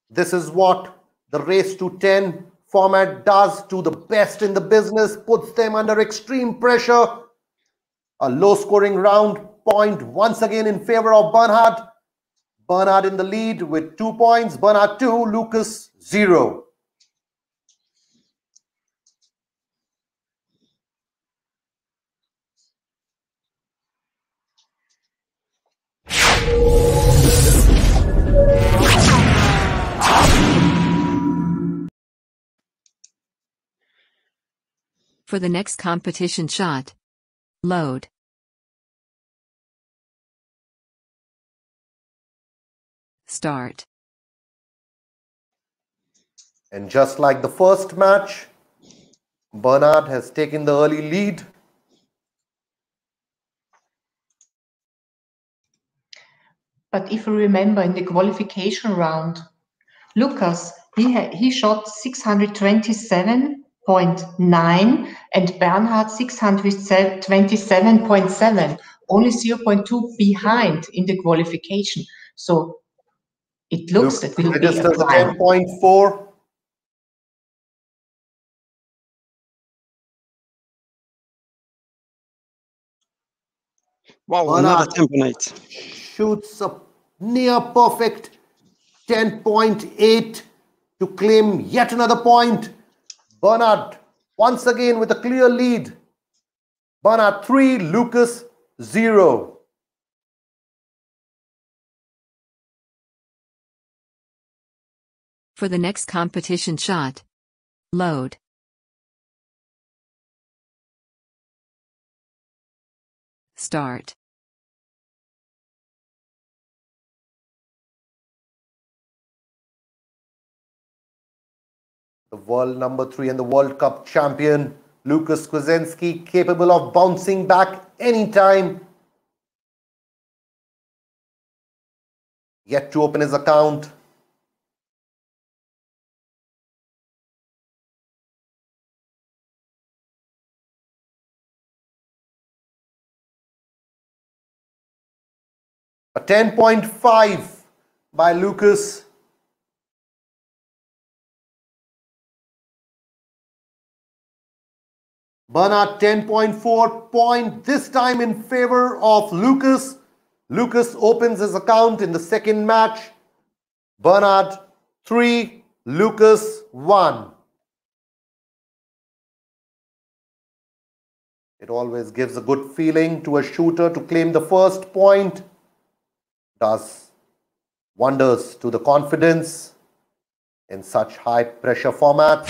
This is what the race to 10 format does to the best in the business, puts them under extreme pressure. A low scoring round point once again in favor of Bernhard. Bernhard in the lead with two points. Bernhard two, Lucas zero. For the next competition shot. Load. Start. And just like the first match, Bernard has taken the early lead. But if you remember in the qualification round, Lucas, he, ha- he shot 627.9 and Bernhard 627.7, only 0.2 behind in the qualification. So it looks that we'll be a registers a climb. 10.4. Wow, Bernard. another temponate. shoots a near perfect 10.8 to claim yet another point. Bernard once again with a clear lead. Bernard 3, Lucas 0. For the next competition shot. Load. Start. The world number 3 and the World Cup champion, Lucas Kozeniesky, capable of bouncing back anytime. Yet to open his account. A 10.5 by Lucas. Bernard 10.4 point, this time in favor of Lucas. Lucas opens his account in the second match. Bernard 3, Lucas 1. It always gives a good feeling to a shooter to claim the first point. Does wonders to the confidence in such high pressure formats.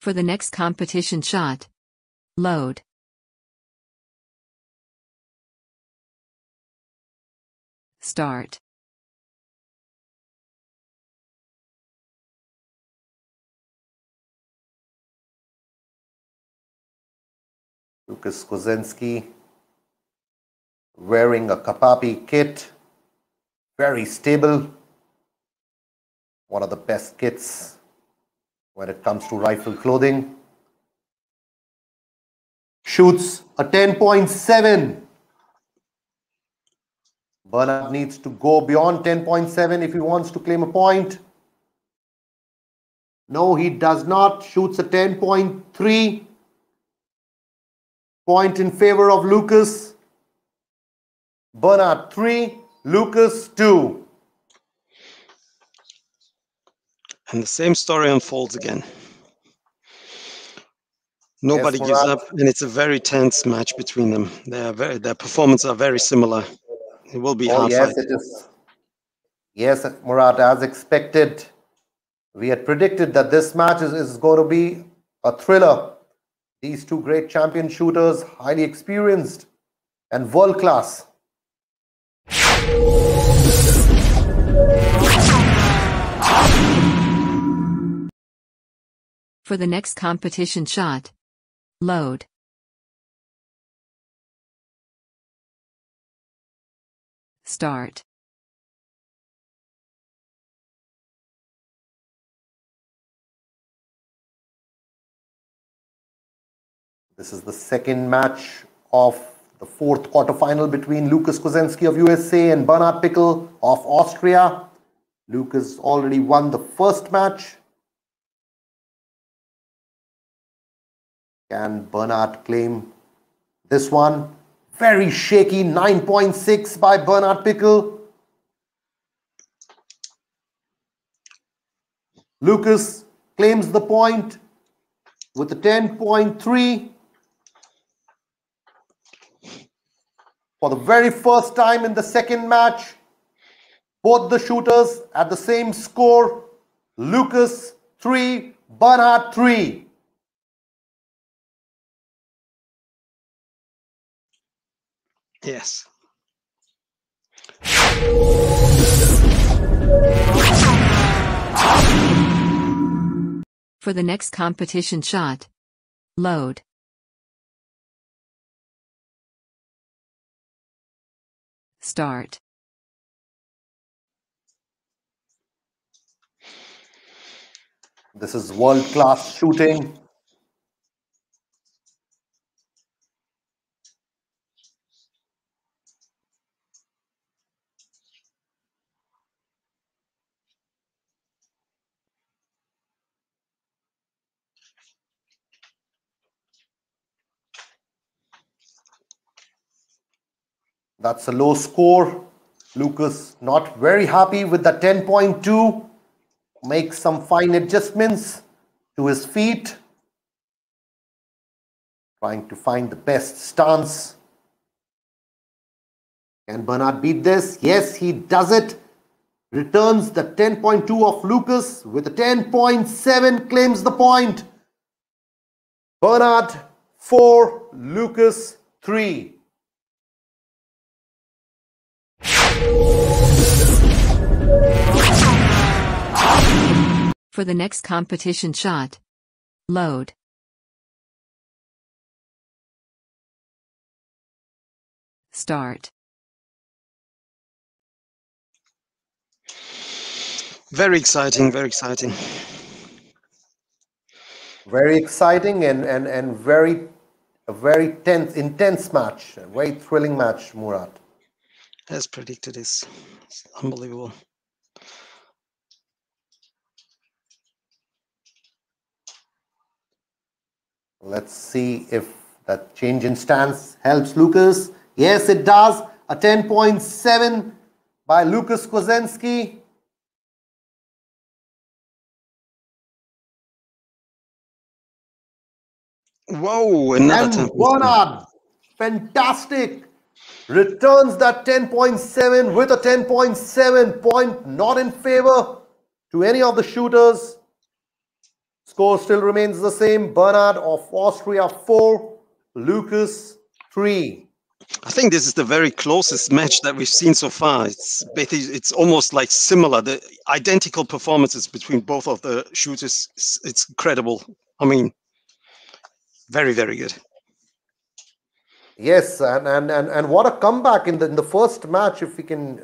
For the next competition shot. Load. Start. Lucas Kozeniesky wearing a Capapie kit, very stable, one of the best kits when it comes to rifle clothing. Shoots a 10.7. Bernard needs to go beyond 10.7 if he wants to claim a point. No, he does not. Shoots a 10.3. Point in favor of Lucas. Bernard 3, Lucas 2. And the same story unfolds again. Nobody gives up, and it's a very tense match between them. They are very, their performances are very similar. It will be Oh, hard yes, fight. it is. Yes, Murat, as expected, we had predicted that this match is, is going to be a thriller. These two great champion shooters, highly experienced and world class. For the next competition shot. Load. Start. This is the second match of the fourth quarterfinal between Lucas Kozeniesky of USA and Bernard Pickl of Austria. Lucas already won the first match. Can Bernard claim this one? Very shaky 9.6 by Bernard Pickl. Lucas claims the point. with a 10.3. For the very first time in the second match, both the shooters at the same score. Lucas 3, Bernard 3. Yes. For the next competition shot. Load. Start. This is world class shooting. That's a low score. Lucas not very happy with the 10.2. Makes some fine adjustments to his feet. Trying to find the best stance. Can Bernhard beat this? Yes, he does it. Returns the 10.2 of Lucas with a 10.7 claims the point. Bernhard 4, Lucas 3. For the next competition shot. Load. Start. Very exciting, very exciting. Very exciting and, and, and very a very tense, intense match, a very thrilling match, Murat. As predicted, it's unbelievable. Let's see if that change in stance helps Lucas. Yes, it does. A 10.7 by Lucas Kozeniesky. Whoa, another And fantastic. Returns that 10.7 with a 10.7 point, not in favor to any of the shooters. Score still remains the same. Bernhard of Austria 4, Lucas 3. I think this is the very closest match that we've seen so far. It's it's almost like similar, the identical performances between both of the shooters. It's incredible. I mean, very very good. Yes, and, and, and, and what a comeback in the, in the first match. If we can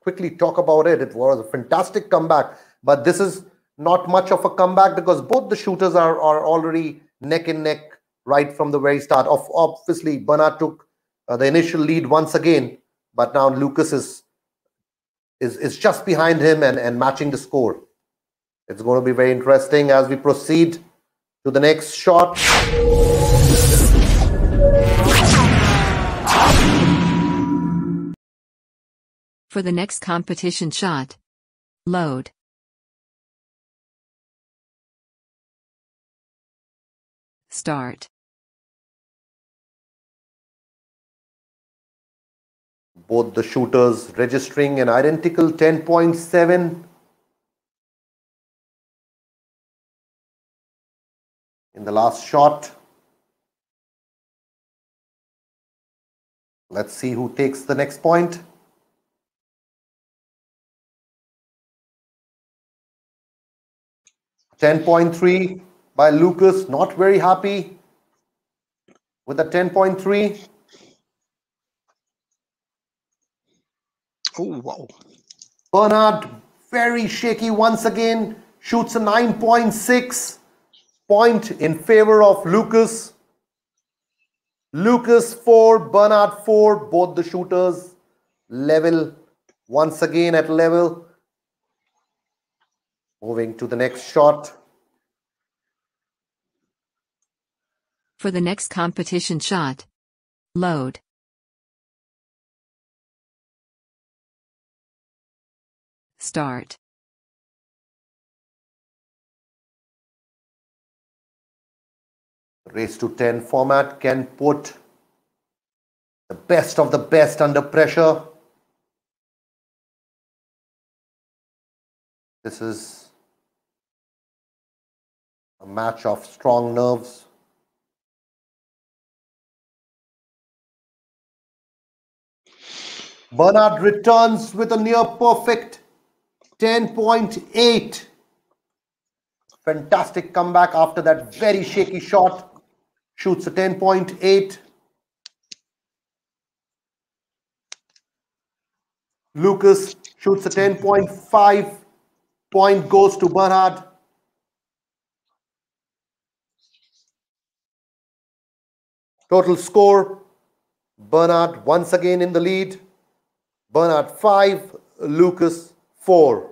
quickly talk about it, it was a fantastic comeback. But this is not much of a comeback because both the shooters are, are already neck and neck right from the very start. Of obviously, Bernhard took uh, the initial lead once again, but now Lucas is is, is just behind him and, and matching the score. It's going to be very interesting as we proceed to the next shot. For the next competition shot. Load. Start. Both the shooters registering an identical 10.7 in the last shot. Let's see who takes the next point. Ten point three by Lucas, not very happy with the ten point three. Oh wow! Bernhard, very shaky once again, shoots a 9.6 point in favor of Lucas. Lucas 4, Bernhard 4, both the shooters level once again at level. Moving to the next shot. For the next competition shot. Load. Start. race to 10 format can put the best of the best under pressure. This is a match of strong nerves. Bernhard returns with a near perfect 10.8. Fantastic comeback after that very shaky shot. Shoots a 10.8. Lucas shoots a 10.5. Point goes to Bernhard. Total score Bernhard once again in the lead. Bernhard 5, Lucas 4.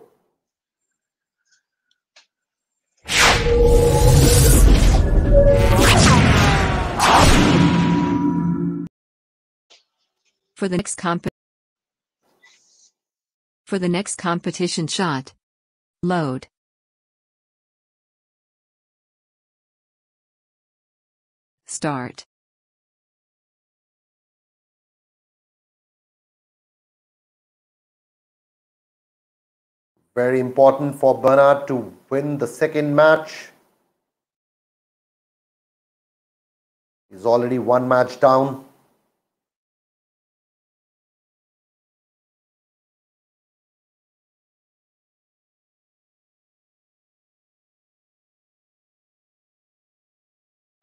For the next comp For the next competition shot. Load. Start. Very important for Bernhard to win the second match. He's already one match down.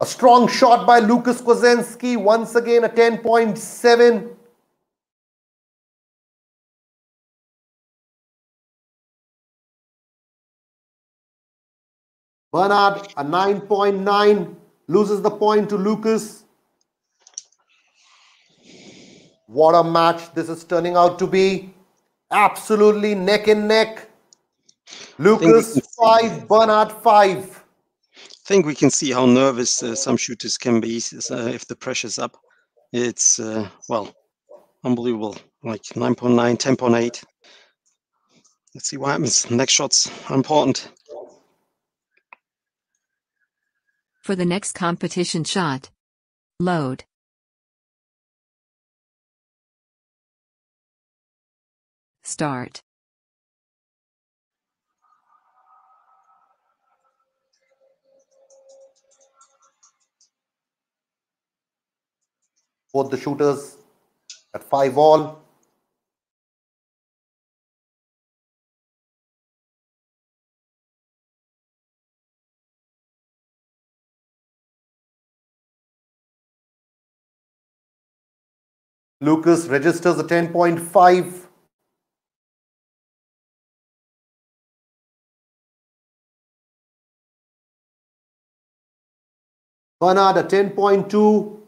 A strong shot by Lucas Kozeniesky. Once again, a 10.7. Bernhard, a 9.9, loses the point to Lucas. What a match this is turning out to be. Absolutely neck and neck. Lucas 5, Bernhard 5. I think we can see how nervous uh, some shooters can be uh, if the pressure's up. It's, uh, well, unbelievable. Like 9.9, 10.8. Let's see what happens. Next shots are important. For the next competition shot. Load. Start. Both the shooters at 5 all. Lucas registers a 10.5. Bernhard a 10.2.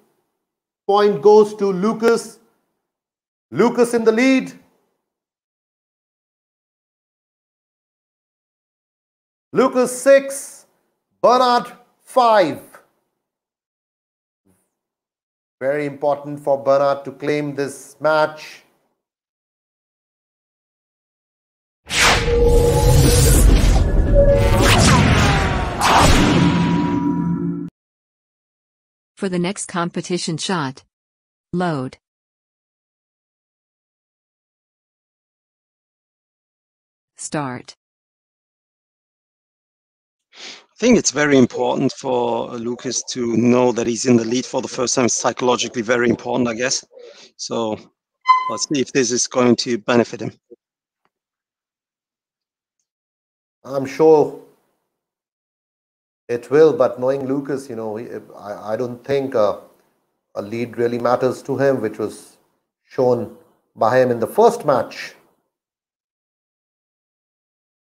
Point goes to Lucas. Lucas in the lead. Lucas 6. Bernhard 5. Very important for Bernhard to claim this match. For the next competition shot. Load. Start. I think it's very important for Lucas to know that he's in the lead for the first time. Psychologically, very important, I guess. So let's see if this is going to benefit him. I'm sure it will, but knowing Lucas, you know, I, I don't think uh, a lead really matters to him, which was shown by him in the first match.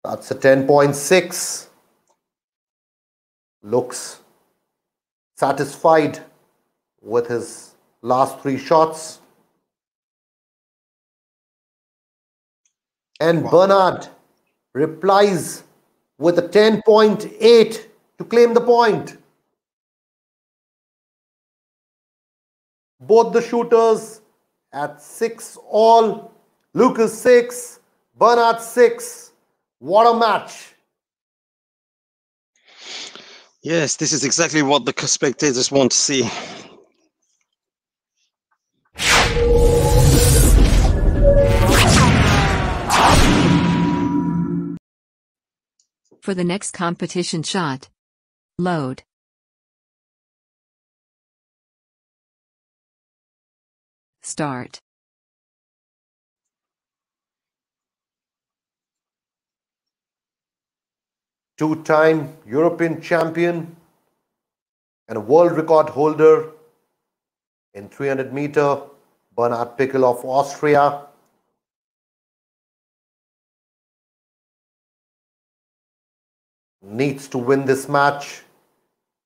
That's a 10.6 looks satisfied with his last three shots. And wow. Bernhard replies with a 10.8 to claim the point. Both the shooters at 6 all. Lucas 6, Bernhard 6. What a match. Yes, this is exactly what the spectators want to see. For the next competition shot. Load. Start. Two-time European champion and a world record holder in 300 meter, Bernhard Pickl of Austria. Needs to win this match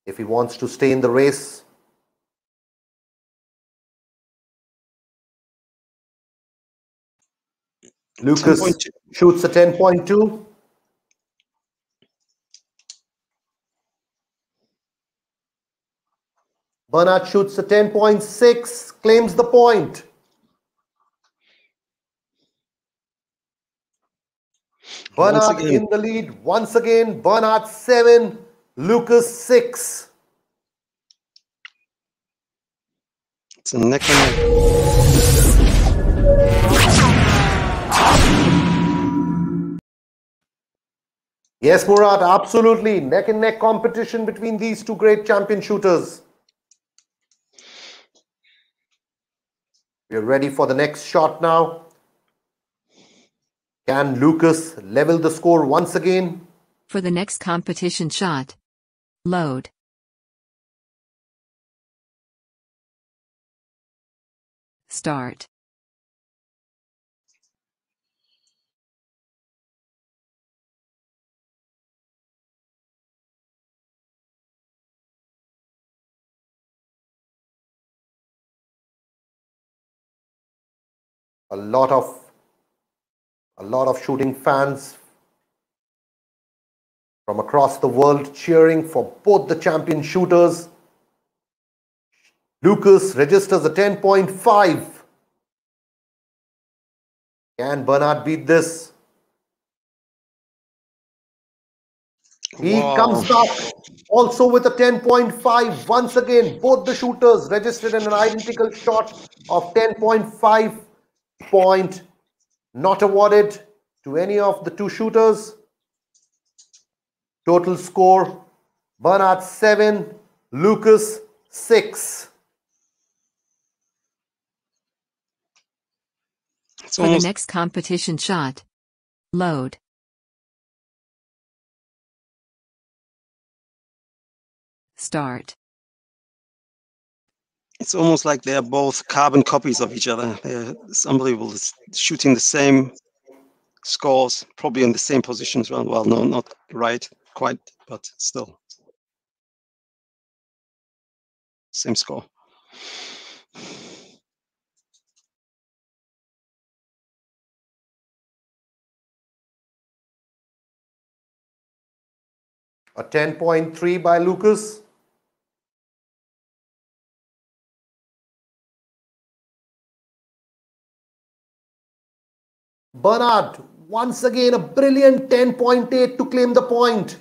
if he wants to stay in the race. Lucas 10.2. shoots a 10.2. Bernhard shoots a 10.6, claims the point. Bernhard in the lead once again. Bernhard 7, Lucas 6. It's a neck and neck. Yes, Murat, absolutely. Neck and neck competition between these two great champion shooters. We're ready for the next shot now. Can Lucas level the score once again? For the next competition shot. Load. Start. A lot of a lot of shooting fans from across the world cheering for both the champion shooters. Lucas registers a 10.5. Can Bernhard beat this? He Wow. comes back also with a 10.5. Once again, both the shooters registered an identical shot of 10.5 point, not awarded to any of the two shooters. Total score Bernhard 7, Lucas 6. It's For the next competition shot. Load. Start. It's almost like they're both carbon copies of each other. They're, it's unbelievable. It's shooting the same scores, probably in the same positions. well. Well, no, not right, quite, but still. Same score. A 10.3 by Lucas. Bernhard, once again, a brilliant 10.8 to claim the point.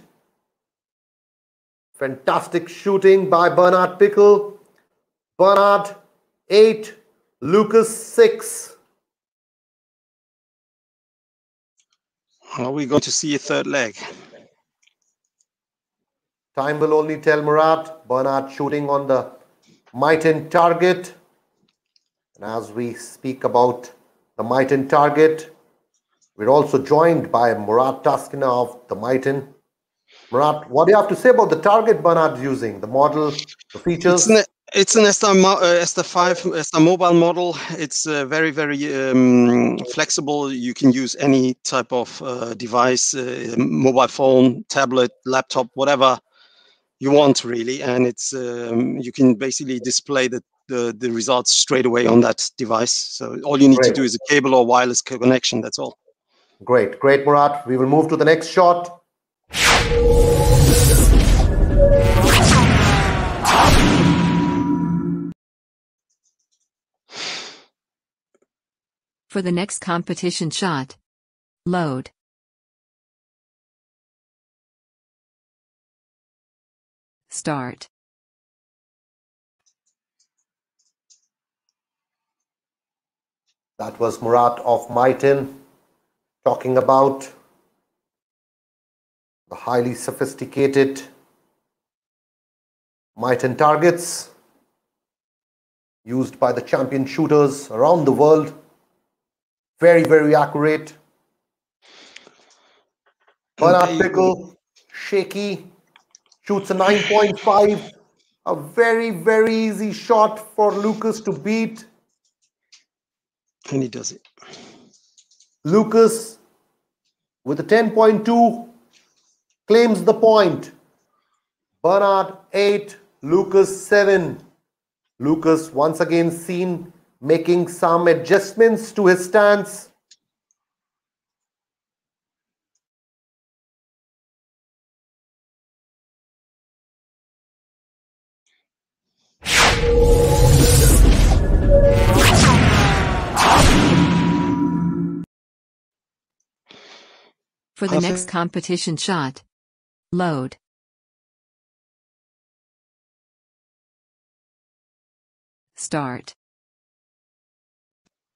Fantastic shooting by Bernhard Pickl. Bernhard, 8. Lucas, 6. Are we going to see a third leg? Time will only tell Murat. Bernhard shooting on the Meyton target. And as we speak about the Meyton target, we're also joined by Murat Taskina of the Meyton. Murat, what do you have to say about the target Bernhard's using? The model, the features? It's an, it's an Esta, uh, Esta 5, Esta mobile model. It's uh, very, very um, flexible. You can use any type of uh, device, uh, mobile phone, tablet, laptop, whatever you want really. And it's um, you can basically display the, the, the results straight away on that device. So all you need Great. to do is a cable or wireless connection. That's all. Great, great, Murat. We will move to the next shot. For the next competition shot. Load. Start. That was Murat of Meyton talking about the highly sophisticated Meyton targets used by the champion shooters around the world. Very, very accurate. Bernhard Pickl, shaky, shoots a 9.5. A very, very easy shot for Lucas to beat. And he does it. Lucas with a 10.2 claims the point. Bernhard 8, Lucas 7. Lucas once again seen making some adjustments to his stance. For the next Perfect. competition shot. Load. Start.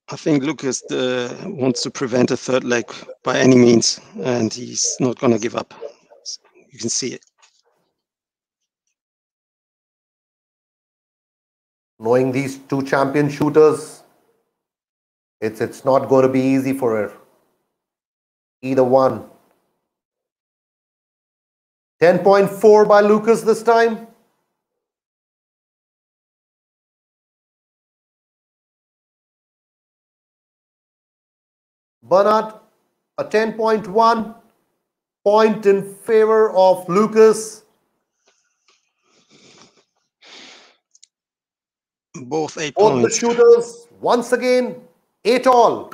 I think Lucas uh, wants to prevent a third leg by any means, and he's not going to give up. You can see it. Knowing these two champion shooters, it's it's not going to be easy for either one. 10.4 by Lucas this time. Bernhard, a 10.1 point in favor of Lucas. Both eight Both the shooters, once again, eight all.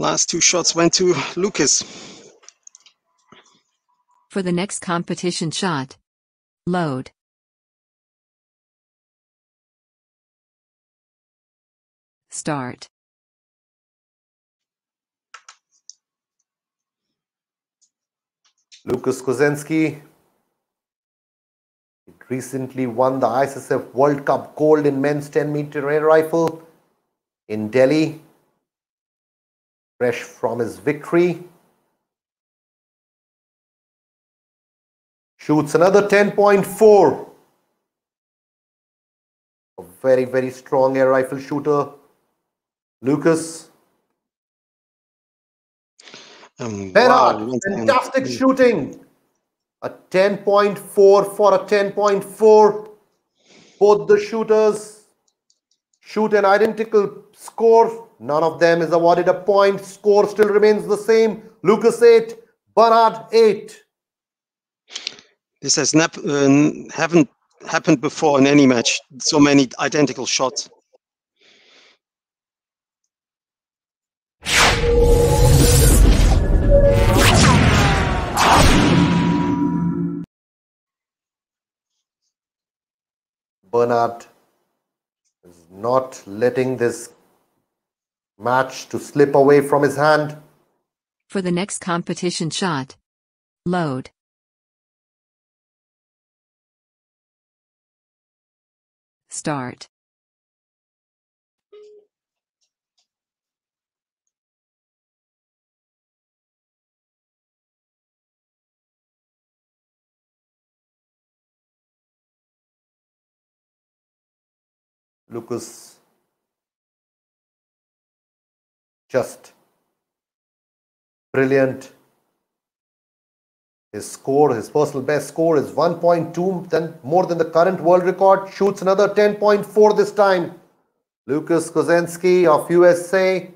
Last two shots went to Lucas. For the next competition shot. Load. Start. Lucas Kozeniesky recently won the ISSF World Cup gold in men's 10 meter air rifle in Delhi. Fresh from his victory. Shoots another 10.4. A very, very strong air rifle shooter. Lucas. Um, wow, fantastic shooting. A 10.4 for a 10.4. Both the shooters shoot an identical score. None of them is awarded a point. Score still remains the same. Lucas 8, Bernhard 8. This has nap, uh, haven't happened before in any match. So many identical shots. Bernhard is not letting this match to slip away from his hand. For the next competition shot. Load. Start. Lucas just brilliant. His score, his personal best score is 1.2, then more than the current world record. Shoots another 10.4 this time. Lucas Kozeniesky of USA.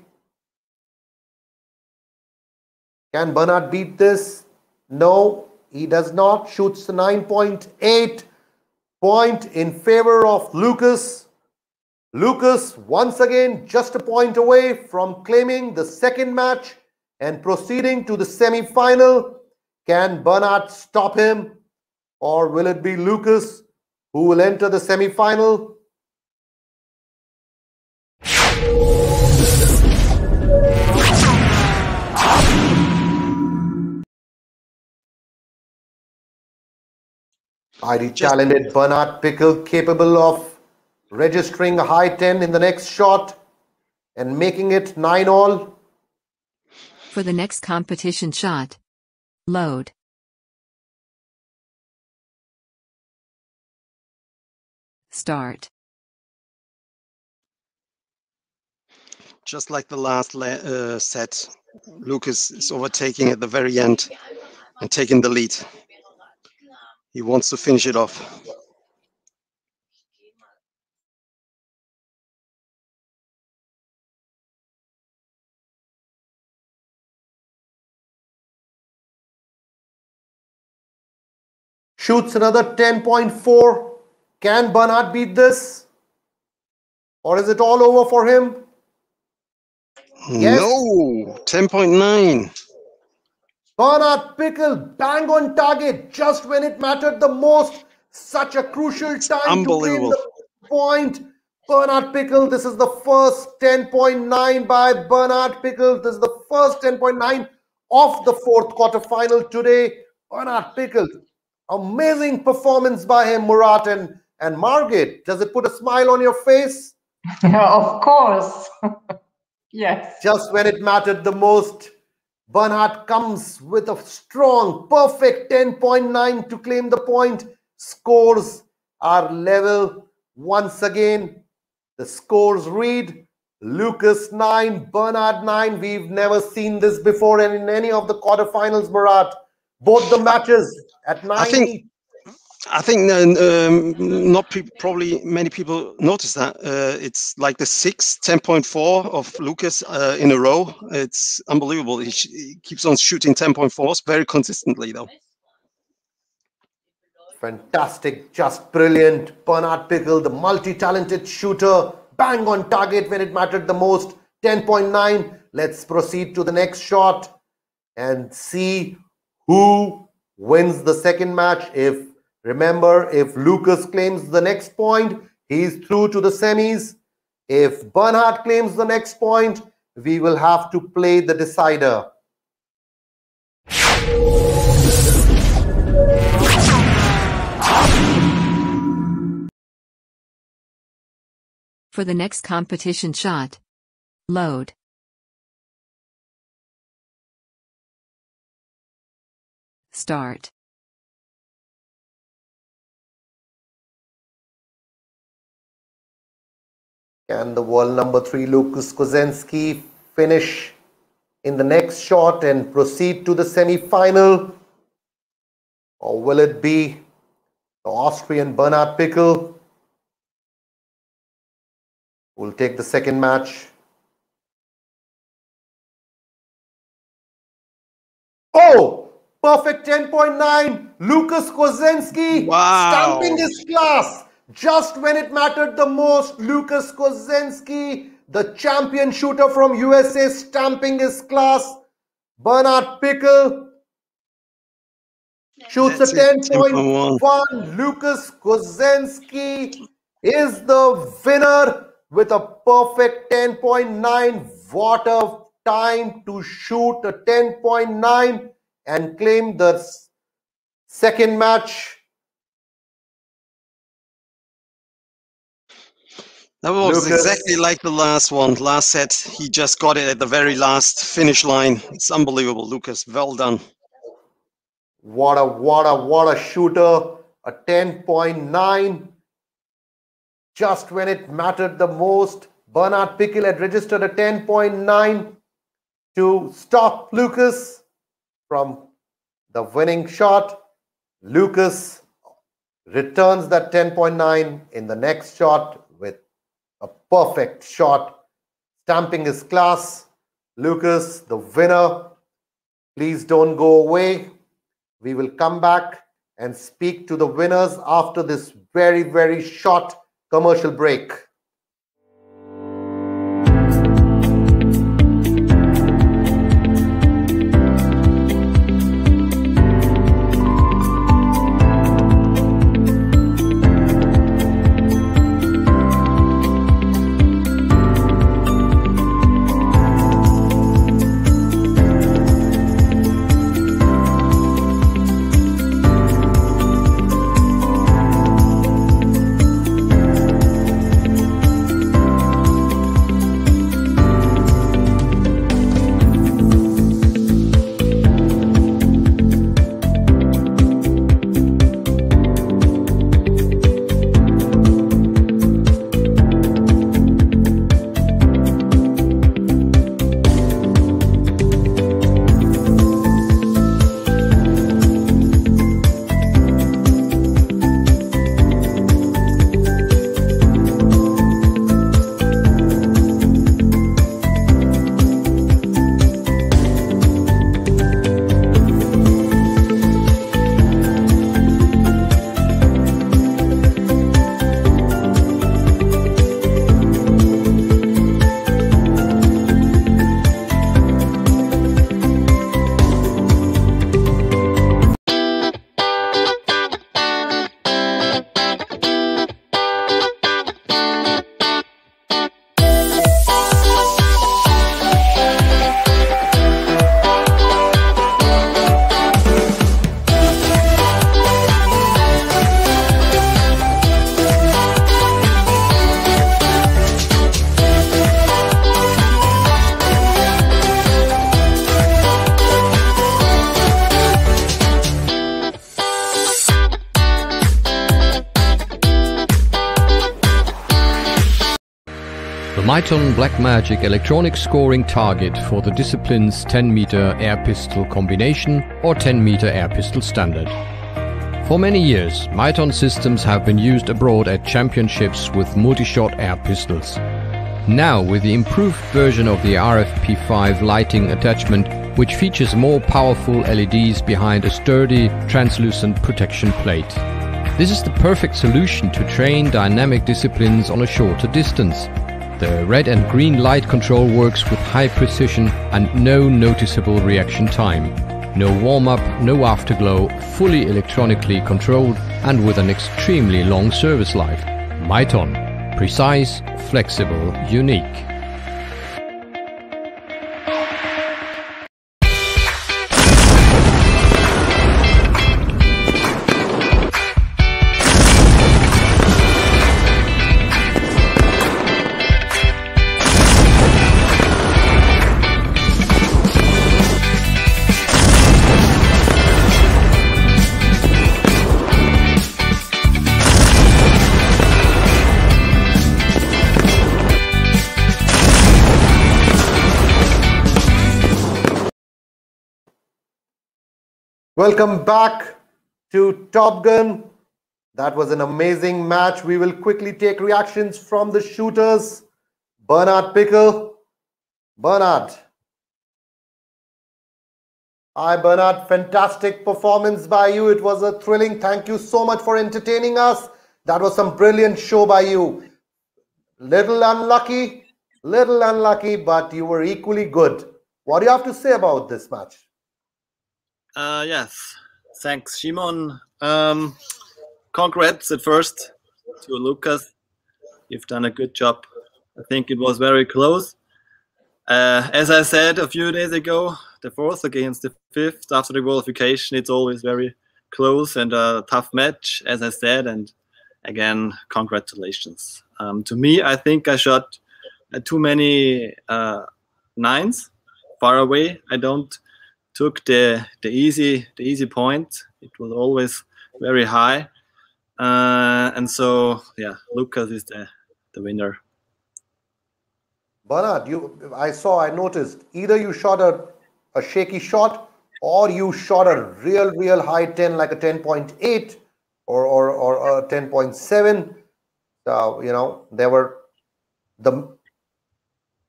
Can Bernhard beat this? No, he does not. Shoots 9.8 point in favor of Lucas. Lucas once again just a point away from claiming the second match and proceeding to the semi-final. Can Bernhard stop him or will it be Lucas who will enter the semi-final? Just- talented Bernhard Pickl capable of registering a high 10 in the next shot and making it 9 all. For the next competition shot. Load. Start. Just like the last uh, set, Lucas is overtaking at the very end and taking the lead. He wants to finish it off. Shoots another 10.4. Can Bernhard beat this? Or is it all over for him? Yes. No, 10.9. Bernhard Pickl bang on target just when it mattered the most. Such a crucial time to Unbelievable. the point. Bernhard Pickl, this is the first 10.9 by Bernhard Pickl. This is the first 10.9 of the fourth quarter final today. Bernhard Pickl, amazing performance by him, Murat and, and Margit. Does it put a smile on your face? [laughs] of course. [laughs] yes. just when it mattered the most, Bernhard comes with a strong, perfect 10.9 to claim the point. Scores are level once again. The scores read Lucas 9, Bernhard 9. We've never seen this before and in any of the quarterfinals, Murat. Both the matches at 9 I think- I think uh, um, not pe- probably many people notice that. Uh, it's like the sixth 10.4 of Lucas uh, in a row. It's unbelievable. He, sh- he keeps on shooting 10.4s very consistently, though. Fantastic, just brilliant. Bernhard Pickl, the multi talented shooter, bang on target when it mattered the most. 10.9. Let's proceed to the next shot and see who wins the second match. If remember, if Lucas claims the next point, he's through to the semis. If Bernhard claims the next point, we will have to play the decider. For the next competition shot. Load. Start. Can the world number three Lucas Kozeniesky finish in the next shot and proceed to the semi-final? Or will it be the Austrian Bernhard Pickl will take the second match? Oh, perfect 10.9. Lucas Kozeniesky Wow. stamping his class. Just when it mattered the most, Lucas Kozeniesky, the champion shooter from USA, stamping his class. Bernhard Pickl shoots That's a it, 10.1. 10.1. Lucas Kozeniesky is the winner with a perfect 10.9. What a time to shoot a 10.9 and claim the second match. That was Lucas. exactly like the last one, last set. He just got it at the very last finish line. It's unbelievable, Lucas. Well done. What a what a what a shooter! A 10.9. Just when it mattered the most, Bernhard Pickl had registered a 10.9 to stop Lucas from the winning shot. Lucas returns that 10.9 in the next shot with a perfect shot, stamping his class. Lucas, the winner. Please don't go away. We will come back and speak to the winners after this very, very short commercial break. Meyton Blackmagic electronic scoring target for the discipline's 10 meter air pistol combination or 10 meter air pistol standard. For many years, Meyton systems have been used abroad at championships with multi-shot air pistols. Now, with the improved version of the RFP5 lighting attachment, which features more powerful LEDs behind a sturdy, translucent protection plate. This is the perfect solution to train dynamic disciplines on a shorter distance. The red and green light control works with high precision and no noticeable reaction time. No warm-up, no afterglow, fully electronically controlled and with an extremely long service life. Meyton. Precise, flexible, unique. Welcome back to Top Gun. That was an amazing match. We will quickly take reactions from the shooters. Bernhard Pickl. Bernhard. Hi, Bernhard. Fantastic performance by you. It was a thrilling. Thank you so much for entertaining us. That was some brilliant show by you. Little unlucky, little unlucky, but you were equally good. What do you have to say about this match? Uh, yes, thanks, Shimon. Um, congrats at first to Lucas. You've done a good job. I think it was very close. Uh, as I said a few days ago, the fourth against the fifth after the qualification, it's always very close and a tough match, as I said. And again, congratulations. Um, to me, I think I shot uh, too many uh, nines far away. I don't took the the easy the easy point. It was always very high, uh, and so yeah, Lucas is the the winner. Bernhard, you I saw I noticed either you shot a a shaky shot or you shot a real real high 10 like a 10.8 or or or a 10.7 so you know there were the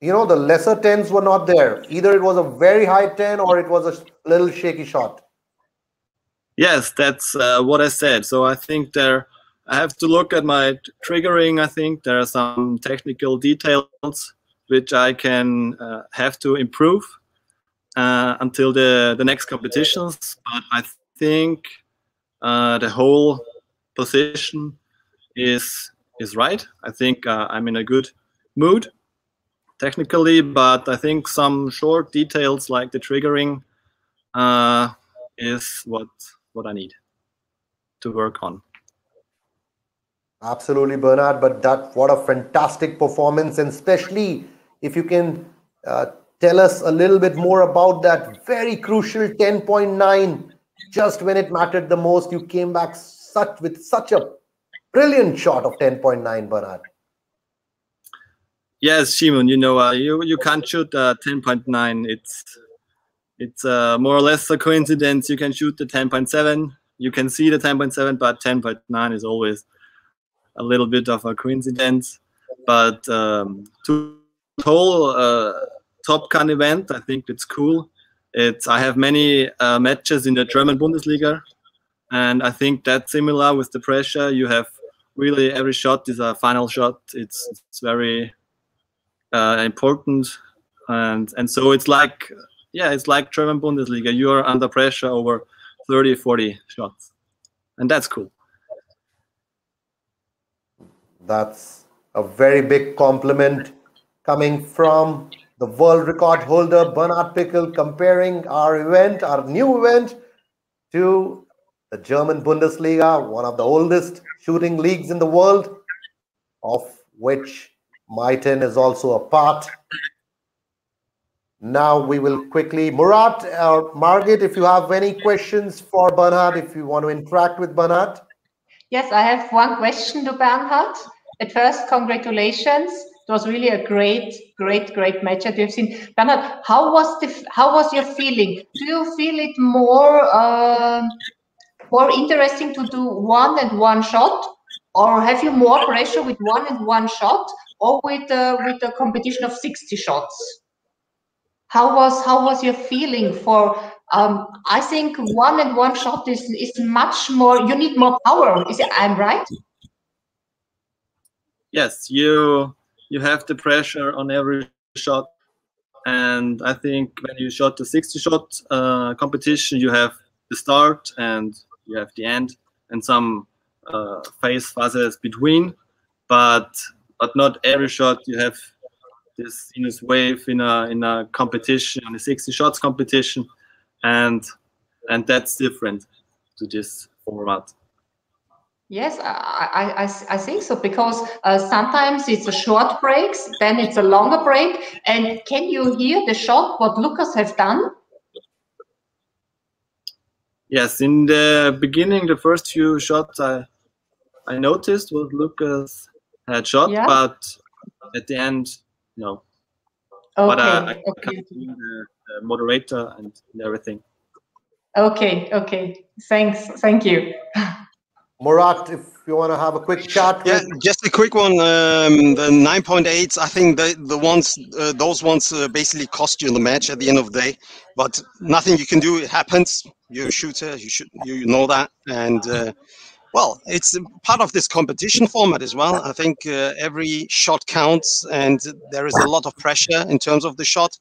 you know, the lesser 10s were not there. Either it was a very high 10 or it was a little shaky shot. Yes, that's uh, what I said. So I think there, I have to look at my triggering. I think there are some technical details which I can uh, have to improve uh, until the, the next competitions. But I think uh, the whole position is is right. I think uh, I'm in a good mood technically, but I think some short details like the triggering uh, is what what I need to work on. Absolutely, Bernhard. But that what a fantastic performance, and especially if you can uh, tell us a little bit more about that very crucial 10.9. Just when it mattered the most, you came back such with such a brilliant shot of 10.9, Bernhard. Yes, Shimon, you know, uh, you you can't shoot uh, 10.9. It's it's uh, more or less a coincidence. You can shoot the 10.7. You can see the 10.7, but 10.9 is always a little bit of a coincidence. But um, to whole uh, Top Gun event, I think it's cool. It's I have many uh, matches in the German Bundesliga, and I think that's similar with the pressure. You have really every shot is a final shot. It's it's very uh, important, and and so it's like yeah, it's like German Bundesliga. You are under pressure over 30, 40 shots, and that's cool. That's a very big compliment coming from the world record holder Bernhard Pickl comparing our event, our new event, to the German Bundesliga, one of the oldest shooting leagues in the world, of which Meyton is also a part. Now we will quickly, Murat or Margit, if you have any questions for Bernhard, if you want to interact with Bernhard. Yes, I have one question to Bernhard. At first, congratulations It was really a great, great, great match that you've seen. Bernhard, how was the how was your feeling? Do you feel it more uh, more interesting to do one and one shot, or have you more pressure with one and one shot, or with uh, with a competition of sixty shots? How was how was your feeling for? Um, I think one and one shot is is much more. You need more power. Is it? I'm right. Yes, you you have the pressure on every shot. And I think when you shot the 60 shot uh, competition, you have the start and you have the end and some uh, phase phases between. But but not every shot you have this sinus wave in a in a competition, in a 60 shots competition, and and that's different to this format. Yes, I, I, I think so because uh, sometimes it's a short breaks, then it's a longer break. And can you hear the shot what Lucas have done? Yes, in the beginning, the first few shots I I noticed what Lucas had shot, Yeah. but at the end, no. Okay, But uh, I, I okay, can't the, the moderator and everything. okay, okay. Thanks, thank you. Murat, if you want to have a quick chat Yeah, with just a quick one. Um, the 9.8s, I think the the ones, uh, those ones, uh, basically cost you the match at the end of the day. But nothing you can do. It happens. You're a shooter. You should you know that. And uh, well, it's part of this competition format as well. I think uh, every shot counts, and there is a lot of pressure in terms of the shot.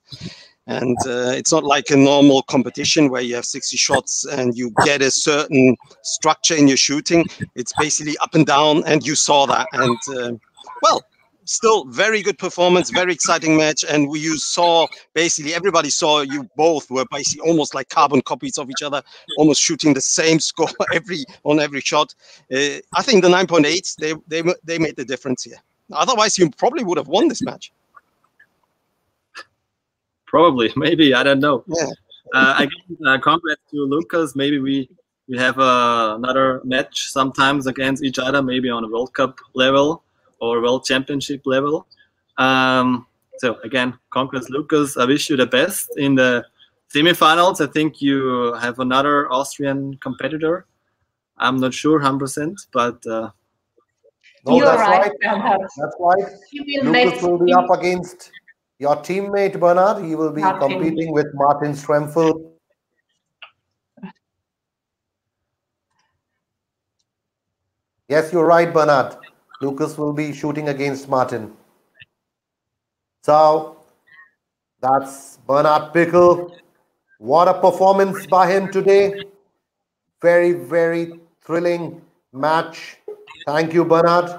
And uh, it's not like a normal competition where you have 60 shots and you get a certain structure in your shooting it's basically up and down and you saw that and uh, well still very good performance very exciting match and we you saw basically everybody saw you both were basically almost like carbon copies of each other almost shooting the same [laughs] score every on every shot uh, i think the 9.8s they, they they made the difference here otherwise you probably would have won this match Probably, [laughs] maybe I don't know. Yeah. Uh, again, uh, congrats to Lucas. Maybe we we have uh, another match sometimes against each other, maybe on a World Cup level or World Championship level. Um, so again, congrats, Lucas. I wish you the best in the semifinals. I think you have another Austrian competitor. I'm not sure 100%, but uh, No, You're that's right, right. That's right. He will Lucas make will be up against your teammate Bernhard. He will be Martin. competing with Martin Strempfl. Yes, you're right, Bernhard. Lucas will be shooting against Martin. So that's Bernhard Pickl. What a performance by him today. Very, very thrilling match. Thank you, Bernhard.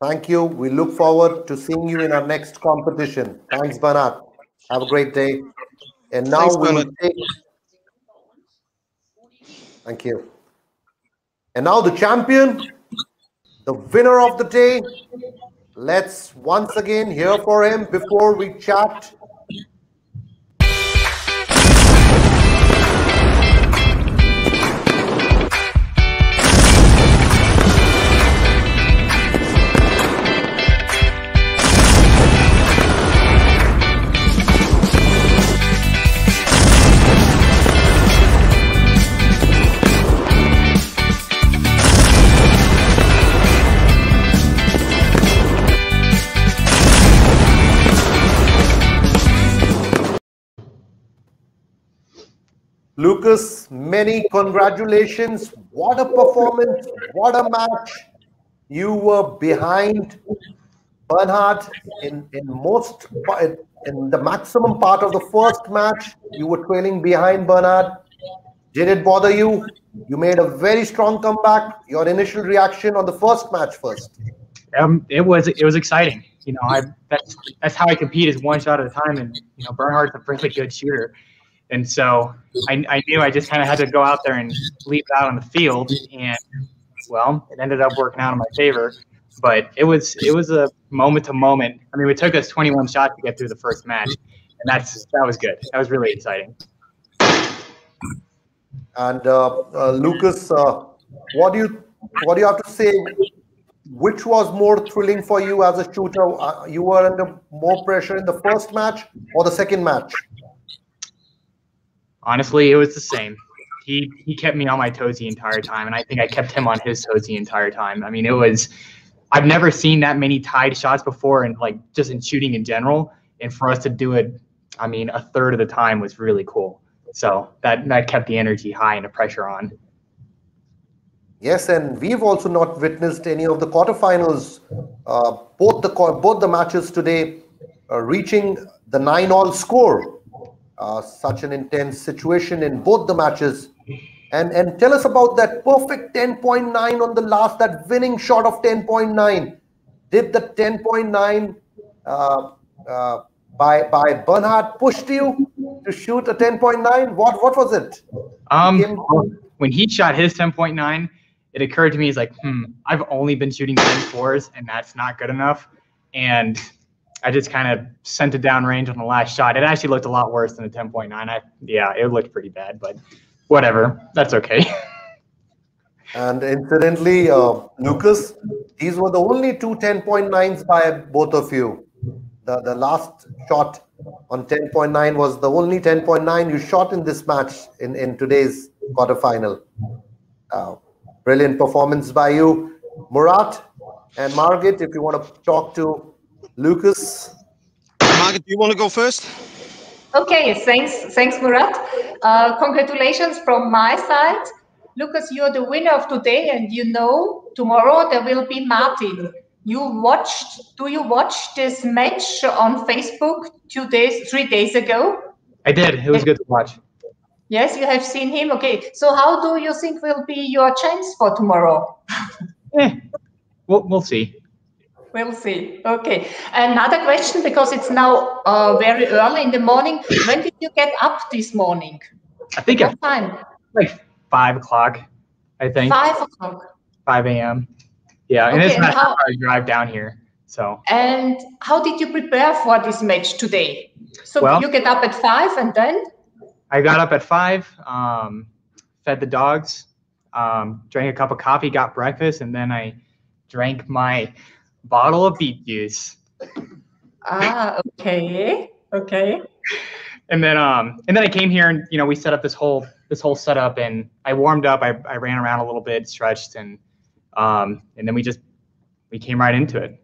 Thank you. We look forward to seeing you in our next competition. Thanks, Bernhard. Have a great day. And now Thanks, we Bernhard. take. Thank you. And now the champion, the winner of the day. Let's once again hear for him before we chat. Lucas, many congratulations. What a performance. What a match. You were behind Bernhard in, in most in the maximum part of the first match. You were trailing behind Bernhard. Did it bother you? You made a very strong comeback. Your initial reaction on the first match first. um, it was it was exciting. You know, I that's that's how I compete is one shot at a time, and you know Bernhard's a really good shooter, and so I, I knew I just kind of had to go out there and leap out on the field, and well, it ended up working out in my favor. But it was it was a moment to moment. I mean, it took us 21 shots to get through the first match, and that's that was good. That was really exciting. And uh, uh, Lucas, uh, what do you what do you have to say which was more thrilling for you as a shooter? Uh, you were under more pressure in the first match or the second match? Honestly, it was the same. He he kept me on my toes the entire time, and I think I kept him on his toes the entire time. I mean, it was I've never seen that many tied shots before, and like just in shooting in general. And for us to do it, I mean, a third of the time was really cool. So that that kept the energy high and the pressure on. Yes, and we've also not witnessed any of the quarterfinals. Uh, both the both the matches today uh, reaching the nine-all score. Uh, such an intense situation in both the matches. And and tell us about that perfect 10.9 on the last, that winning shot of 10.9. Did the 10.9 uh, uh, by by Bernhard pushed you to shoot a 10.9? What what was it? Um, when he shot his 10.9 it occurred to me, he's like, hmm, I've only been shooting 10 fours and that's not good enough. And I just kind of sent it down range on the last shot. It actually looked a lot worse than a 10.9. I, yeah, it looked pretty bad, but whatever. That's okay. [laughs] and incidentally, uh, Lucas, these were the only two 10.9s by both of you. The, the last shot on 10.9 was the only 10.9 you shot in this match in, in today's quarterfinal. Uh, Brilliant performance by you, Murat and Margit. If you want to talk to Lucas, Margit, do you want to go first? Okay, thanks, thanks, Murat. Uh, congratulations from my side. Lucas, you're the winner of today, and you know tomorrow there will be Martin. You watched? Do you watch this match on Facebook two days, three days ago? I did. It was good to watch. Yes, you have seen him. Okay. So how do you think will be your chance for tomorrow? eh, we'll, we'll see. We'll see. Okay. Another question because it's now uh, very early in the morning. When did you get up this morning? I think what at time? Like five o'clock. I think. Five o'clock. Five a.m. Yeah, and okay, it's not how, I drive down here. So. And how did you prepare for this match today? So well, you get up at five and then? I got up at five, um, fed the dogs, um, drank a cup of coffee, got breakfast, and then I drank my bottle of beet juice. Ah, okay, okay. And then, um, and then I came here, and you know, we set up this whole this whole setup, and I warmed up. I, I ran around a little bit, stretched, and um, and then we just we came right into it.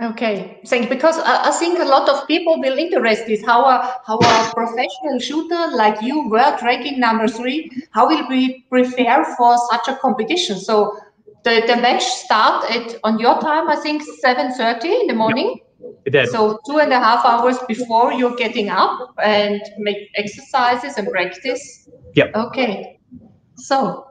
Okay, thank you. Because I, I, think a lot of people will interested how a how a professional shooter like you, world ranking number three, how will we prepare for such a competition? So the, the match start at on your time, I think seven thirty in the morning. It did. So two and a half hours before you're getting up and make exercises and practice. Yep. Okay. So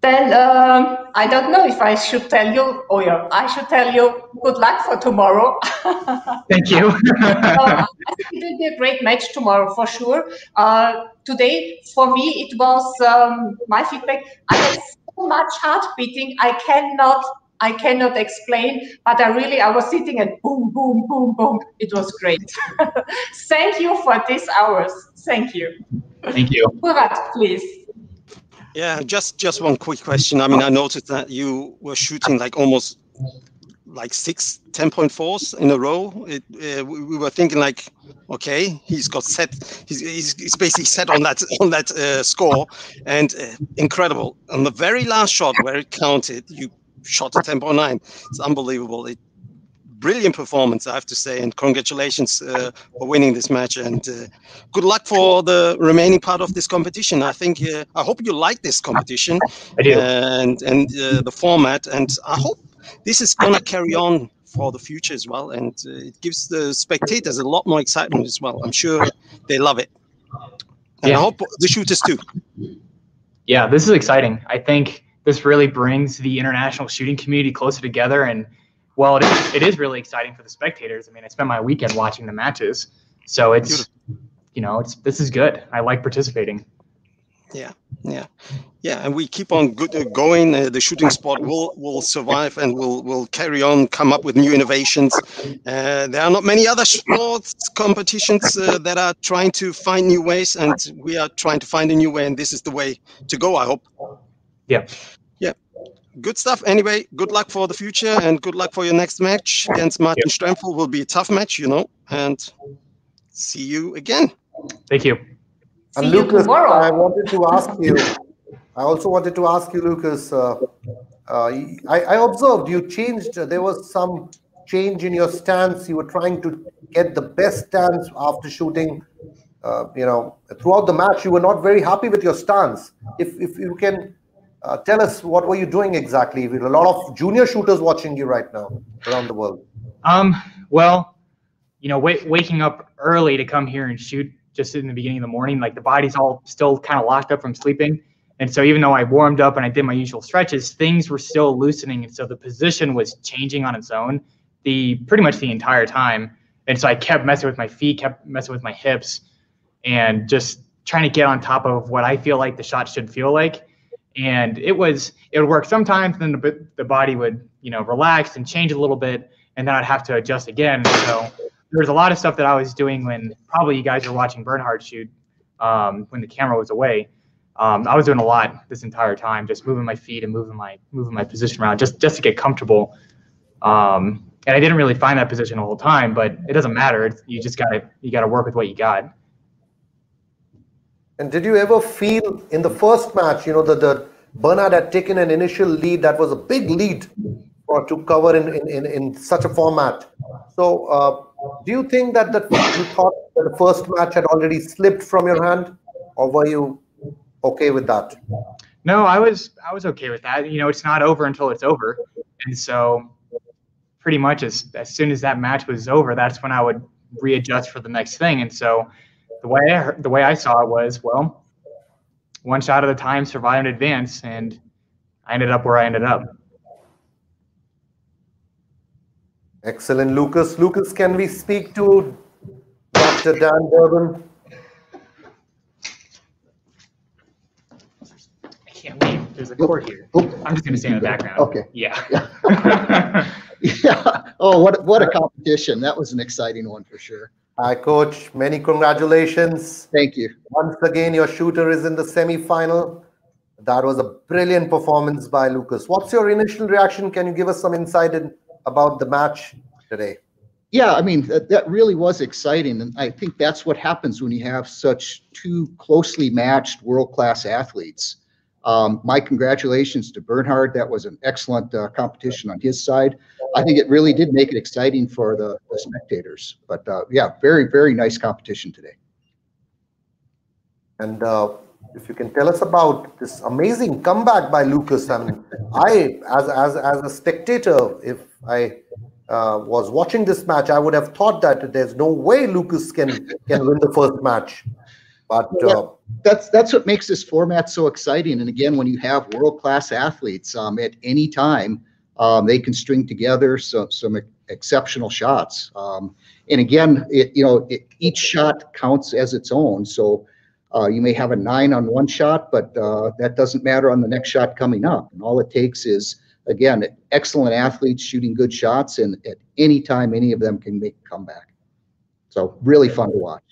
then um, I don't know if I should tell you, or oh, I should tell you good luck for tomorrow. [laughs] Thank you. uh, I think it will be a great match tomorrow for sure. Uh, today, for me, it was um, my feedback. I had so much heart beating. I cannot. I cannot explain, but I really, I was sitting and boom, boom, boom, boom. It was great. [laughs] Thank you for these hours. Thank you. Thank you. Murat, please. Yeah, just just one quick question. I mean, I noticed that you were shooting like almost like six 10.4s in a row. It, uh, we, we, were thinking like, okay, he's got set. He's, he's, he's basically set on that on that uh, score, and uh, incredible. On the very last shot where it counted, you shot a 10.9. It's unbelievable. It brilliant performance, I have to say, and congratulations uh, for winning this match. And uh, good luck for the remaining part of this competition. I think uh, I hope you like this competition I do. and and uh, the format, and I hope this is gonna carry on for the future as well. And uh, it gives the spectators a lot more excitement as well. I'm sure they love it, and yeah. I hope the shooters too. Yeah, this is exciting. I think this really brings the international shooting community closer together and well, it is, it is really exciting for the spectators. I mean, I spent my weekend watching the matches, so it's you know, it's this is good. I like participating. Yeah, yeah, yeah, and we keep on good, uh, going. Uh, the shooting sport will will survive and will will carry on, come up with new innovations. Uh, there are not many other sports competitions uh, that are trying to find new ways, and we are trying to find a new way, and this is the way to go. I hope. Yeah. Yeah. good stuff. Anyway, good luck for the future and good luck for your next match against Martin Strempfl. Will be a tough match, you know. And see you again. Thank you. And See you Lucas, tomorrow. I wanted to ask [laughs] you. I also wanted to ask you, Lucas. Uh, uh, I, I observed you changed. uh, there was some change in your stance. You were trying to get the best stance after shooting. Uh, you know, throughout the match, you were not very happy with your stance. If if you can uh, tell us what were you doing exactly? With a lot of junior shooters watching you right now around the world. Um, well, you know, wa- waking up early to come here and shoot just in the beginning of the morning, like the body's all still kind of locked up from sleeping. And so even though I warmed up and I did my usual stretches, things were still loosening. And so the position was changing on its own the pretty much the entire time. And so I kept messing with my feet, kept messing with my hips and just trying to get on top of what I feel like the shot should feel like. And it was, it would work sometimes, then the, the body would, you know, relax and change a little bit. And then I'd have to adjust again. So there was a lot of stuff that I was doing when probably you guys were watching Bernhard shoot um, when the camera was away. Um, I was doing a lot this entire time, just moving my feet and moving my moving my position around, just just to get comfortable. Um, and I didn't really find that position the whole time, but it doesn't matter. It's, you just gotta you gotta work with what you got. And did you ever feel in the first match, you know, that the Bernhard had taken an initial lead that was a big lead for to cover in in, in, in such a format. So, uh, do you think that that you thought that the first match had already slipped from your hand, or were you okay with that? No, I was I was okay with that. You know, it's not over until it's over, and so pretty much as as soon as that match was over, that's when I would readjust for the next thing. And so the way I the way I saw it was, well, one shot at a time, survive and advance, and I ended up where I ended up. Excellent, Lucas. Lucas, can we speak to Dr. Dan Durben? I can't leave. There's a cord here. I'm just gonna stay in the background. Okay. Yeah. [laughs] Yeah. Oh, what, what a competition. That was an exciting one for sure. Hi, Coach. Many congratulations. Thank you. Once again, your shooter is in the semi-final. That was a brilliant performance by Lucas. What's your initial reaction? Can you give us some insight in, about the match today? Yeah, I mean, that, that really was exciting. And I think that's what happens when you have such two closely matched world-class athletes. Um, my congratulations to Bernhard. That was an excellent uh, competition on his side. I think it really did make it exciting for the, the spectators. But uh, yeah, very, very nice competition today. And uh, if you can tell us about this amazing comeback by Lucas. I mean, I, as, as, as a spectator, if I uh, was watching this match, I would have thought that there's no way Lucas can, can win the first match. But uh, that's that's what makes this format so exciting. And again, when you have world class athletes um, at any time, um, they can string together some some exceptional shots. Um, and again, it, you know, it, each shot counts as its own. So uh, you may have a nine on one shot, but uh, that doesn't matter on the next shot coming up. And all it takes is again excellent athletes shooting good shots, and at any time, any of them can make a comeback. So really fun to watch.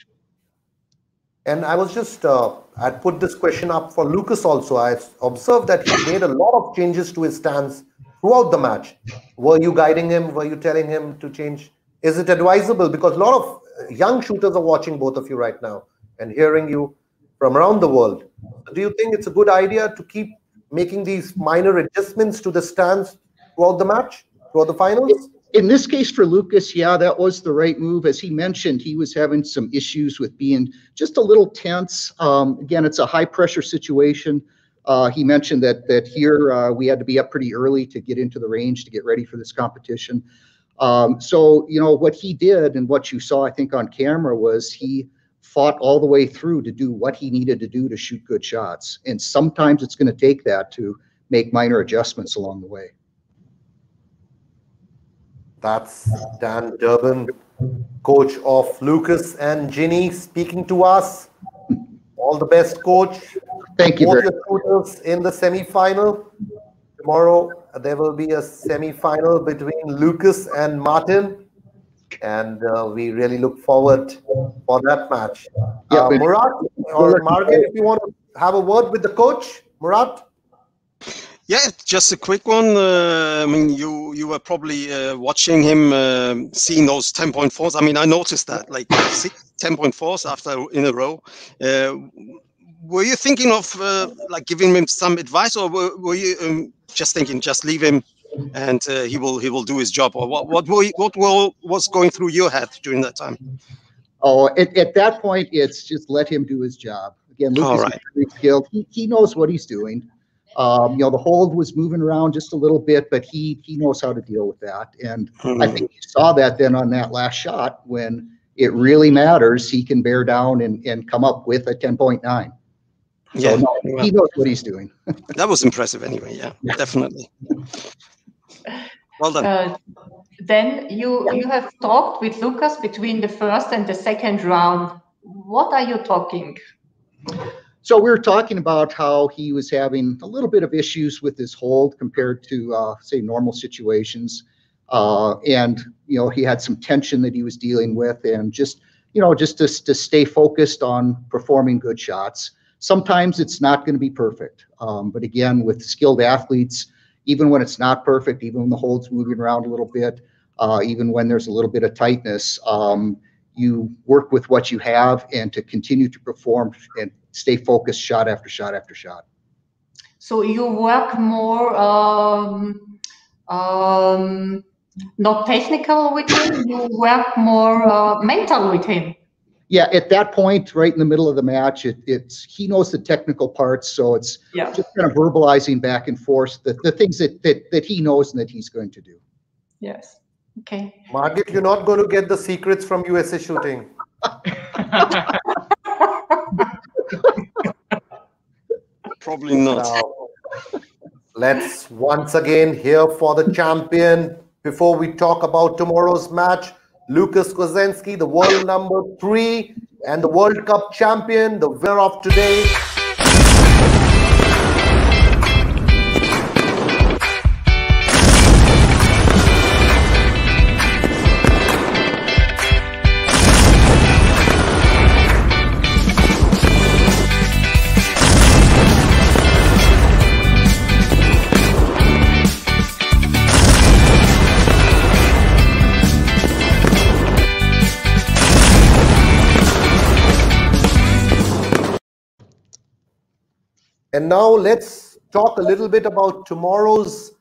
And I was just, uh, I'd put this question up for Lucas also. I observed that he made a lot of changes to his stance throughout the match. Were you guiding him? Were you telling him to change? Is it advisable? Because a lot of young shooters are watching both of you right now and hearing you from around the world. Do you think it's a good idea to keep making these minor adjustments to the stance throughout the match, throughout the finals? in this case for Lucas, yeah, that was the right move. As he mentioned, he was having some issues with being just a little tense. Um, again, it's a high pressure situation. Uh, he mentioned that that here uh, we had to be up pretty early to get into the range to get ready for this competition. Um, so you know what he did and what you saw, I think, on camera was he fought all the way through to do what he needed to do to shoot good shots. And sometimes it's going to take that to make minor adjustments along the way. That's Dan Durben, coach of Lucas and Ginny, speaking to us. All the best, coach. Thank you Both very your in the semi-final. Tomorrow there will be a semi-final between Lucas and Martin, and uh, we really look forward for that match. Yeah, uh, Murat or Margaret, if you want to have a word with the coach, Murat. Yeah, just a quick one. Uh, I mean, you you were probably uh, watching him, uh, seeing those ten point fours. I mean, I noticed that like six, 10 point fours after in a row. Uh, were you thinking of uh, like giving him some advice, or were, were you um, just thinking just leave him and uh, he will he will do his job, or what what were you, what will, was going through your head during that time? Oh, at, at that point, it's just let him do his job. Again, Lucas is right. very skilled. He, he knows what he's doing. Um, you know, the hold was moving around just a little bit, but he he knows how to deal with that. And I Hmm. think you saw that then on that last shot when it really matters, he can bear down and, and come up with a 10.9. So Yeah, no, he knows what he's doing. [laughs] that was impressive anyway. Yeah, definitely. Well done. Uh, then you you have talked with Lucas between the first and the second round. What are you talking? So we were talking about how he was having a little bit of issues with his hold compared to, uh, say, normal situations. Uh, and, you know, he had some tension that he was dealing with and just, you know, just to, to stay focused on performing good shots. Sometimes it's not going to be perfect. Um, but again, with skilled athletes, even when it's not perfect, even when the hold's moving around a little bit, uh, even when there's a little bit of tightness, um, you work with what you have and to continue to perform and stay focused shot after shot after shot. So you work more um, um, not technical with him. You work more uh, mental with him. Yeah, at that point, right in the middle of the match, it, it's he knows the technical parts, so it's Yeah. just kind of verbalizing back and forth the, the things that, that that he knows and that he's going to do. Yes. Okay. Margit, you're not going to get the secrets from USA shooting. [laughs] Probably not. Now, let's once again hear for the champion before we talk about tomorrow's match. Lucas Kozeniesky, the world number three and the World Cup champion, the winner of today. And now let's talk a little bit about tomorrow's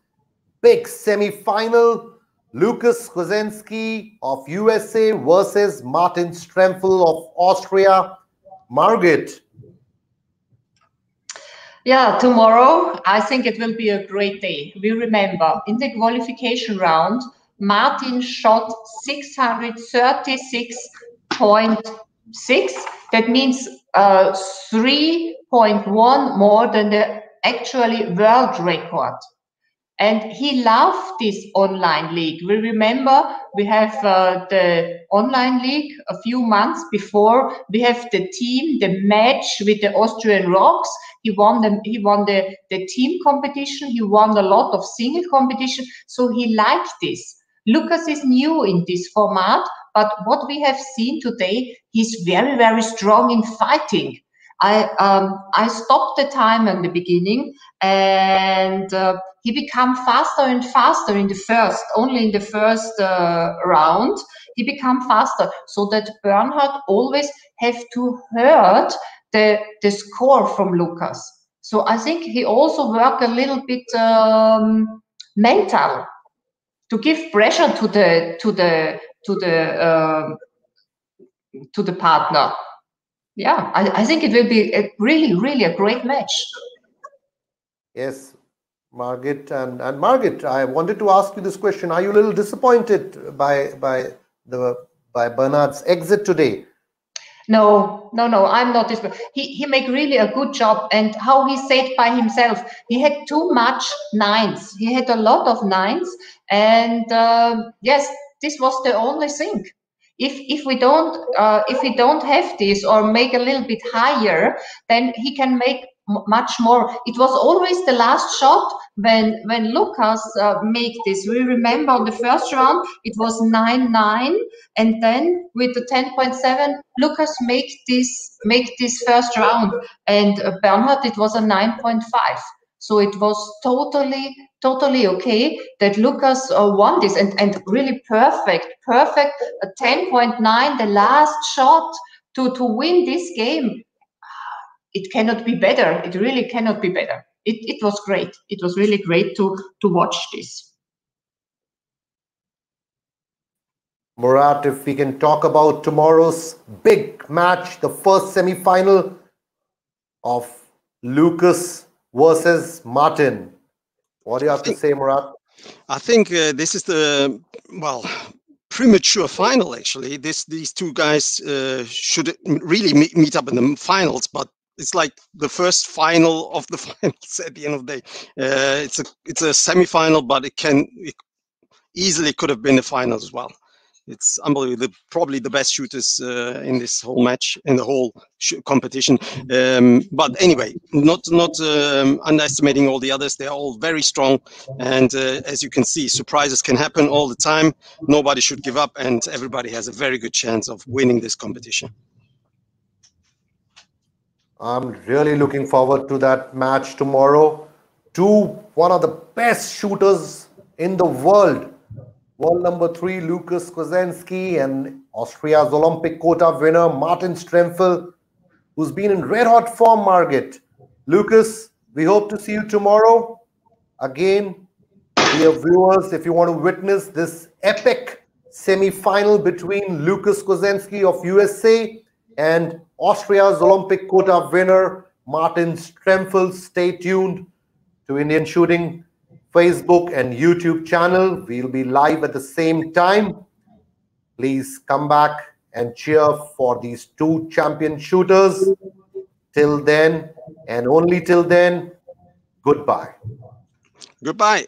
big semi-final. Lucas Kozeniesky of USA versus Martin Strempfl of Austria. Margit, Yeah, tomorrow I think it will be a great day. We remember in the qualification round, Martin shot 636.6. That means uh, 3.1 more than the actually world record. And he loved this online league. We remember we have uh, the online league a few months before. We have the team, the match with the Austrian Rocks. He won the he won the, the team competition. He won a lot of single competition. So he liked this. Lucas is new in this format, but what we have seen today, he's very, very strong in fighting. I um, I stopped the time in the beginning, and uh, he became faster and faster in the first, only in the first uh, round. He became faster, so that Bernhard always have to hurt the the score from Lucas. So I think he also worked a little bit um, mental to give pressure to the to the to the um to the partner. Yeah, I, I think it will be a really, really a great match. yes, Margit and, and Margit, I wanted to ask you this question. Are you a little disappointed by by the by Bernhard's exit today? No, no, no, I'm not this. He he make really a good job, and how he said by himself, he had too much nines. He had a lot of nines, and um yes, this was the only thing. If if we don't uh, if we don't have this or make a little bit higher, then he can make much more. It was always the last shot when when Lucas uh, make this. We remember on the first round it was nine nine, and then with the ten point seven, Lucas make this make this first round, and uh, Bernhard it was a nine point five. So it was totally, totally okay that Lucas uh, won this and, and really perfect, perfect. A 10.9, the last shot to, to win this game. It cannot be better. It really cannot be better. It, it was great. It was really great to, to watch this. Murat, if we can talk about tomorrow's big match, the first semi-final of Lucas versus Martin. What do you have to say, Murat? I think uh, this is the well premature final. Actually, this these two guys uh, should really meet, meet up in the finals, but it's like the first final of the [laughs] finals at the end of the day. Uh, it's a it's a semi-final, but it can it easily could have been the final as well it's unbelievable. Probably the best shooters uh, in this whole match, in the whole competition. Um, but anyway, not not um, underestimating all the others. They are all very strong, and uh, as you can see, surprises can happen all the time. Nobody should give up, and everybody has a very good chance of winning this competition. I'm really looking forward to that match tomorrow. Two, one of the best shooters in the world World number three, Lucas Kozeniesky, and Austria's Olympic quota winner, Martin Strempfl, who's been in red hot form, Margit. Lucas, we hope to see you tomorrow. Again, dear viewers, if you want to witness this epic semi-final between Lucas Kozeniesky of USA and Austria's Olympic quota winner, Martin Strempfl, stay tuned to Indian Shooting Facebook and YouTube channel. We'll be live at the same time. Please come back and cheer for these two champion shooters. Till then, and only till then, goodbye. Goodbye.